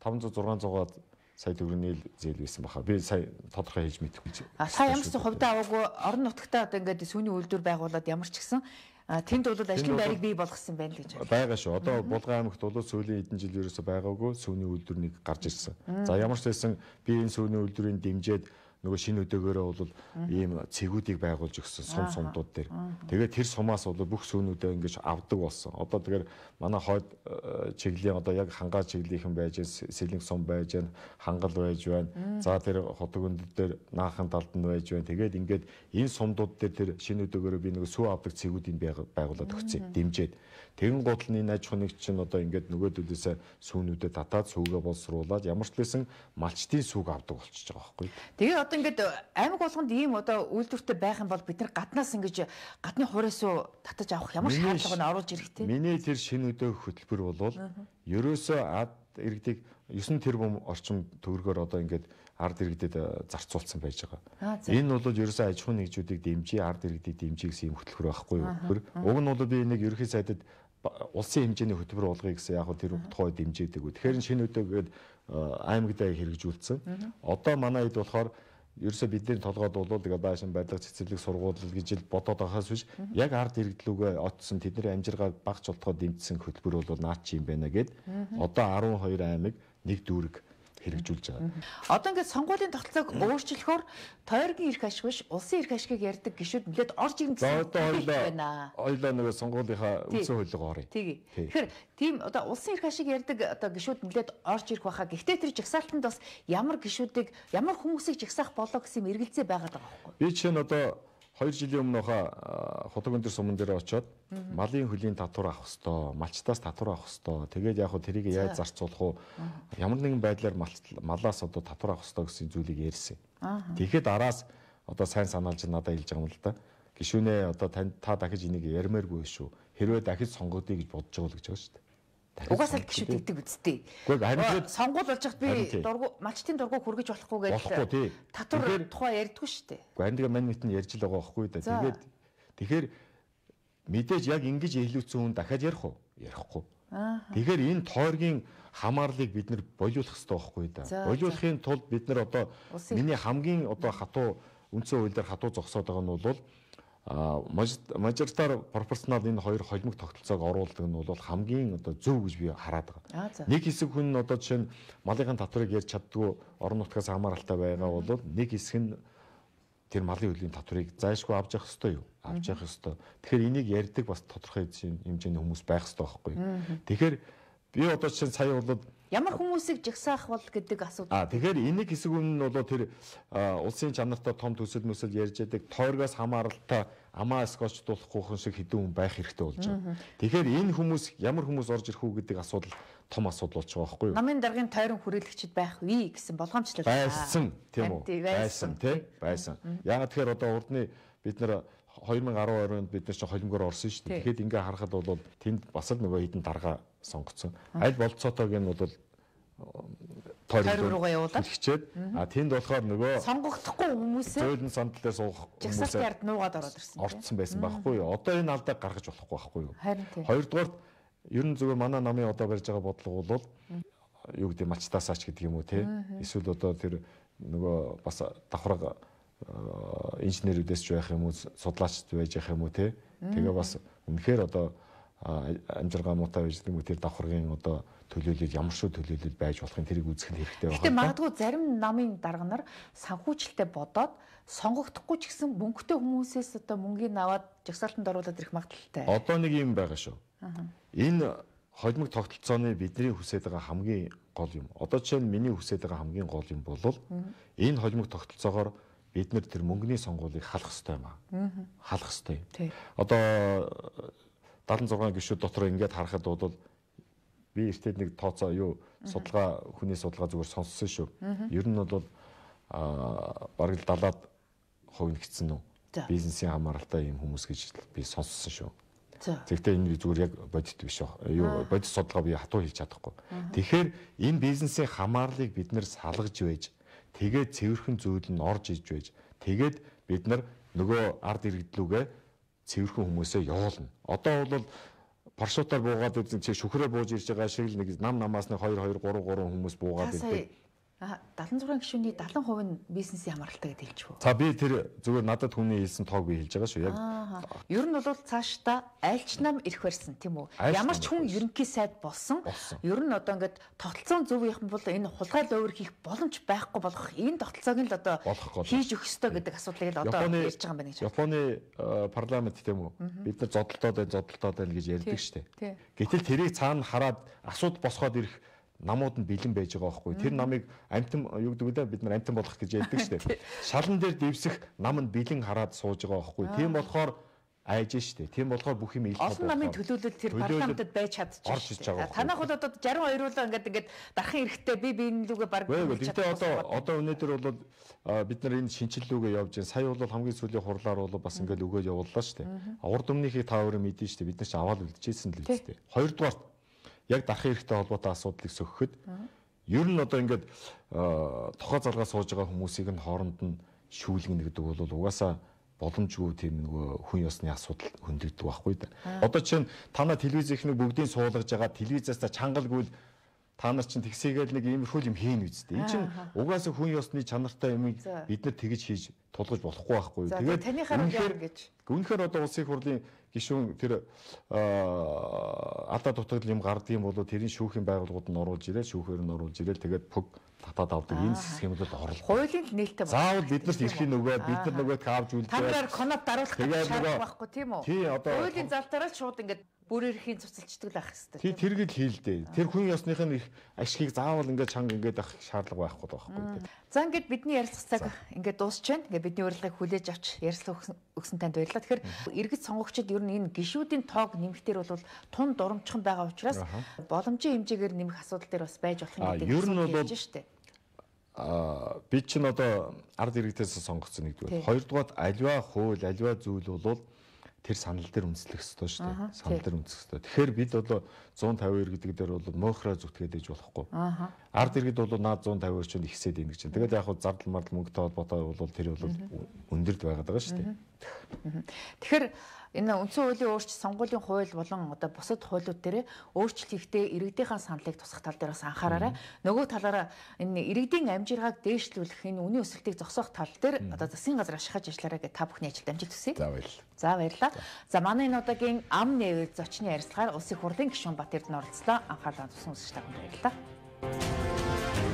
500 600-аад сая төгрөний зээл байсан баха. Би сая тодорхой хийж мэдэхгүй. А та ямар ч хувьдаа аваагүй орон нутгтаа одоо ингээд сүүний үйлдвэр байгуулад ямар ч гэсэн тэнд бол ажлын байрыг бий болгосон байна гэж байна. байгаа шүү. Одоо Булган аймагт бол сүүлийн хэдэн жил ерөөсөй байгаагүй сүүний үйлдвэрнийг гарч ирсэн. За ямар ч байсан би энэ сүүний үйлдвэрийн дэмжээд нөгөө шинэ өдөөгөөрөө бол ийм цэгүүдийг байгуулж өгсөн сум сумдууд дээр. Тэгээд тэр сумаас бол бүх сүүнүүдээ ингэж авдаг болсон. Одоо тэгэхээр манай хойд э, чиглэлийн одоо яг хангаа чиглэлийнхэн байж, сэлэнг сум байж, хангал байж байна. За тэр хотог өндөд дээр наахан талд нь байж байна. Тэгээд ингээд энэ сумдууд дээр тэр шинэ өдөөгөөрөө би нөгөө сүү авдаг цэгүүдийг байгуулад өгсөн. Дэмжээд. Тэгэн гол нь энэ аж ахуйн чинь одоо ингээд нөгөөдөлөөсөө сүүнүүдэд татаад сүүгээ боловсруулад ямар ч лсэн малчтын сүүг авдаг болчихж байгаа байхгүй. Тэгээ одоо ингээд аймаг болгонд ийм одоо үйлдвэртэй байх юм бол бид нар гаднаас ингэж гадны хураасуу татаж авах ямар шаардлага нь оруулж ирэх те. Миний тэр шинэ өдөө хөтөлбөр бол ерөөсөө ад иргэдийг 9 тэрбум орчим төгрөгөөр одоо ингээд ард иргэдэд э, зарцуулсан байж байгаа. Энэ бол ерөөсөө аж ахуйн нэгжүүдийг дэмжиж, ард иргэдийг дэмжих гэсэн юм хөтөлбөр байхгүй юу? Уг нь бол би нэг ерөнхий сайдад улсын хэмжээний хөтөлбөр болгоё гэсэн яг тэр тухай дэмжээдэг. Тэгэхээр шинэ өдөө гээд аймагдаа хэрэгжүүлсэн. Одоо манай хэд болохоор ерөөсө бидний толгойд бол тэгээ байшин барилга цэцэрлэг сургууль гэж ил бодоод байхаас биш. Яг ард иргэдлүүгээ отсон тэдний амжиргааг багч болтгоо дэмжсэн хөтөлбөр бол наад чи юм байна гэд. Одоо 12 аймаг нэг дүүрэг хэрэгжүүлж байгаа. Одоо ингээд сонгуулийн тогтолцоог өөрчлөхөөр тойргийн эрх ашиг биш улсын эрх ашигыг ярьдаг гişүүд нэлээд орж хоёлаа байна. хоёлаа нөгөө сонгуулийнхаа үндсэн хуулийг оръё. Тий. Тэгэхээр тийм одоо улсын эрх ашиг ярьдаг одоо гişүүд нэлээд орж ирэх байхаа. Гэхдээ тэр жагсаалтанд бас ямар гişүүдийг ямар хүмүүсийг жагсаах болоо гэсэн юм эргэлзээ байгаад байгаа байхгүй. Би чинь одоо 2 жилийн өмнө хаа худаг өндөр суман дээр очиод малын хөлийн татвар авах хэвээр, малчтаас татвар авах хэвээр. Тэгээд яг хөө тэрийг яаж зарцуулах уу? Ямар нэгэн байдлаар малаас одоо татвар авах хэвээр гэсэн зүйлийг ярьсан. Тэгэхэд араас одоо сайн санаалж надад хэлж байгаа юм л да. Гишүүнээ одоо тань та дахиж энийг ярмааргүй шүү. Хэрвээ дахиж сонгогдъё гэж бодож байгаа л гэж байгаа шүү дээ. Угаасаа л гişүүд гэдэг үсттэй. Гэхдээ харин сонгуул болж хат би дургу малчтын дургу хүргэж болохгүй гэж татвар тухай ярьдгүй шүү дээ. Гэхдээ харин тэгээ мань нь ярьж л байгаа байхгүй да. Тэгээд тэгэхээр мэдээж яг ингэж илүүцэн хүн дахиад ярих уу? Ярихгүй. Тэгэхээр энэ тойргийн хамаарлыг бид нэр болиулах хэрэгтэй байхгүй да. Болиулахын тулд бид нар одоо миний хамгийн одоо хатуу үндсэн хуулиар хатуу зогсоод байгаа нь бол мажоритар пропорционал энэ хоёр холимог тогтолцоог оруулдаг нь бол хамгийн одоо зөв гэж би хараад Аа, байгаа. Нэг хэсэг хүн одоо жишээ нь малын татварыг ярьж чаддгүй орон нутгаас хамааралтай байгаа бол нэг хэсэг нь тэр малын хөлийн татварыг зайлшгүй авч явах ёстой юу? Авч явах ёстой. Тэгэхээр энийг ярьдаг бас тодорхой хэмжээний хүмүүс байх ёстой байхгүй? Тэгэхээр би одоо жишээ нь сая бол Ямар хүмүүсийг жагсаах бол гэдэг асуудал. А тэгэхээр энийг хэсэг өмнө нь бол тэр улсын чанартай том төсөл möсөл ярьж яадаг тойргоос хамааралтай амаа скотчлуулахгүй хүн шиг хэдэн хүн байх хэрэгтэй болж байгаа. Тэгэхээр энэ хүмүүс ямар хүмүүс орж ирэх үү гэдэг асуудал том асуудал болж байгаа байхгүй юу? Намын даргын тойрон хүрээлэгчд байх вэ гэсэн болгоомжлол. байсан тийм үү? Байсан тийм байсан. Яагаад тэгэхээр одоо урдны бид нар 2012 онд бид нар чинь холимгоор орсон шүү дээ. Тэгэхэд ингээ харахад бол тэнд бас л нөгөө хідэн дарга сонгогдсон. Аль болцоотойг нь бол Тойрог руугаа явуулаад? хичээд а тэнд болохоор нөгөө Сонгогдохгүй хүмүүсээ зөөлөн сандалаар суух жагсаалтын ард нуугаад ороод ирсэн. орцсон байсан байхгүй юу? Одоо энэ алдааг гаргаж болохгүй байхгүй юу? Хоёрдугаар ер нь зүгээр манай намын одоо барьж байгаа бодлого бол юу гэдэг мачтаасаач гэдэг юм уу те эсвэл одоо тэр нөгөө бас давхраг э, инженерүүдээс ч байх юм уу судлаачд байж байх юм уу те тэгээ бас үнэхээр одоо амжиргаа муутай байж гэдэг уу тэр давхаргын одоо төлөөлөл ямар шүү төлөөлөл байж болохын тэрийг үзэх нь хэрэгтэй Гэтэ байна. магадгүй зарим намын дарга нар санхүүжилттэй бодоод сонгогдохгүй ч гэсэн мөнгөтэй хүмүүсээс одоо мөнгийг аваад жагсаалтанд оруулаад ирэх магадлалтай. Одоо нэг юм байгаа шүү. Энэ холимог тогтолцооны бидний хүсэж байгаа хамгийн гол юм. Одоо жишээ нь миний хүсэж байгаа хамгийн гол юм бол энэ холимог тогтолцоогоор бид нэр тэр мөнгөний сонгуулийг халах хэрэгтэй юм аа. Халах хэрэгтэй. Одоо 76 гишүүд дотор ингээд харахад бол би эртээ нэг тооцоо юу судалгаа хүний судалгаа зүгээр сонссон шүү. Ер нь бол аа бараг л 70-аад хувь нэгдсэн үү? Бизнесийн хамааралтай юм хүмүүс гэж би сонссон шүү. Тэгэхдээ энэ зүгээр яг бодит биш. Юу бодит судалгаа би хатуу хийж чадахгүй. Тэгэхээр энэ бизнесийн хамаарлыг бид нэр салгаж байж тэгээд цэвэрхэн зүйл нь орж иж байж тэгээд бид нар нөгөө ард иргэдлүүгээ цэвэрхэн хүмүүсээ явуулна. Одоо бол парашютаар буугаад үзэн чи шүхрээ бууж ирж байгаа шиг л нэг нам намаас нэг 2 2 3 3 хүмүүс буугаад ирдэг. А 76 гишүүний 70% нь бизнесийн хамааралтай гэж хэлчихв. За би тэр зүгээр надад хүний хэлсэн тоог би хэлж байгаа шүү. Яг. Ер нь бол цаашдаа альч нам ирэх барьсан тийм үү? Ямар ч хүн ерөнхий сайд болсон. Ер нь одоо ингээд тогтолцоон зөв юм бол энэ хулгай ловер хийх боломж байхгүй болох энэ тогтолцоог нь л одоо хийж өгөх ёстой гэдэг асуудлыг л одоо ярьж байгаа юм байна гэж. Японы э, парламент тийм үү? Бид нар зодтолтоод байна, зодтолтоод байна гэж ярьдаг штеп. тий. Гэтэл тэрийг цаана хараад асууд босгоод ирэх намууд нь бэлэн байж байгаа байхгүй. Тэр намыг амтан юу гэдэг вэ? Бид нар амтан болох гэж ярьдаг штеп. Шалан дээр дэвсэх нам нь бэлэн хараад сууж байгаа байхгүй. Тийм болохоор айж штеп. Тийм болохоор бүх юм ил Олон намын төлөөлөл тэр парламентод байж чадчих. орж иж байгаа байхгүй. Танах бол одоо 62 руу ингээд ингээд дарахын эрэхтэй би биенлүүгээ баг Гэхдээ гэхдээ одоо одоо өнөөдөр бол бид нар энэ шинчиллүүгээ явж байна. Сая бол хамгийн сүүлийн хурлаар бол бас ингээд өгөөж явууллаа шүү дээ. Урд өмнөхийг та өөрөө мэдэн шүү дээ. Бид нар ч аваад үлдчихсэн л үстэй. Хоёрдугаар яг дарахын хэрэгтэй холбоотой асуудлыг сөхөхөд ер нь одоо ингээд тухай залгаа сууж байгаа хүмүүсийг нь хооронд нь шүүлгэнэ гэдэг бол угаасаа боломжгүй тийм нөгөө хүн ёсны асуудал хөндөгдөг байхгүй да. Одоо чинь танаа телевиз ихнийг бүгдийг суулгаж байгаа телевизээс чангалгүй л та нар чинь тэгсээгээл нэг иймэрхүү юм хийн үсттэй. Энэ чинь угаасаа хүн ёсны чанартай юмыг бид нар тэгж хийж тулгаж болохгүй байхгүй. Тэгээд танийхаар яа гэж. Үнэхээр одоо улсын хурлын гишүүн тэр алдаа дутагдал юм гардыг юм бол тэрийн шүүхийн байгууллагууд нь оруулж ирээ, шүүхээр нь оруулж ирээ. Тэгээд пүг татаад авдаг энэ схемлүүд орлоо. Хуулийн нээлттэй байна. Заавал биднэрт эрхийн нөгөө бид нар нөгөөд авч үлдээ. Танаар конод даруулах гэж шаардлагагүй тийм үү? Хуулийн залтаараа шууд ингээд бүр эрхийн цуцалчдаг л ах хэвээр. Тий тэргэл хийлдээ. Тэр хүн ёсных нь их ашигыг заавал ингээд чанга ингээд авах шаардлага байхгүй байхгүй. За ингээд бидний ярилцах цаг ингээд дуусч байна. Ингээд бидний урилгыг хүлээж авч ярилцлага өгсөн танд баярлалаа. Тэгэхээр иргэд сонгогчид ер нь энэ гişүүдийн тоог нэмэхтэр бол тун дурамчхан байгаа учраас боломжийн хэмжээгээр нэмэх асуудал дээр бас байж болох юм гэдэг. Ер нь бол а бид чинь одоо ард иргэдээс сонгогдсон нэгдүгээр. Хоёрдугаар альва хууль, альва зүйл бол тэр санал дээр үндэслэх ёстой шүү дээ. Санал дээр үндэслэх ёстой. Тэгэхээр бид бол 152 гэдэг дээр бол мохроо зүтгээд ээж болохгүй. Ард иргэд бол наад 152 ч ихсээд ийн гэж. Тэгээд яг хуу зардал мардал мөнгөтэй холбоотой бол тэр бол өндөрд байгаад байгаа шүү дээ. Тэгэхээр энэ үндсэн хуулийн өөрчлөлт сонгуулийн хууль болон одоо бусад хуулиуд дээр өөрчлөлт хийхдээ иргэдийнхаа саналыг тусах тал дээр бас анхаараарай. Нөгөө талаараа энэ иргэдийн амжиргааг дээшлүүлэх энэ үнийн өсөлтийг зогсоох тал дээр одоо засгийн газар ашиглаж ажиллаарай гэж та бүхний ажилд амжилт хүсье. За баярлалаа. За баярлалаа. За манай энэ удаагийн ам нээвэл зочны ярилцлагаар улсын хурлын гишүүн Бат Эрдэнэ оролцлоо. Анхаарлаа тусан үзэж та бүхэнд баярлалаа.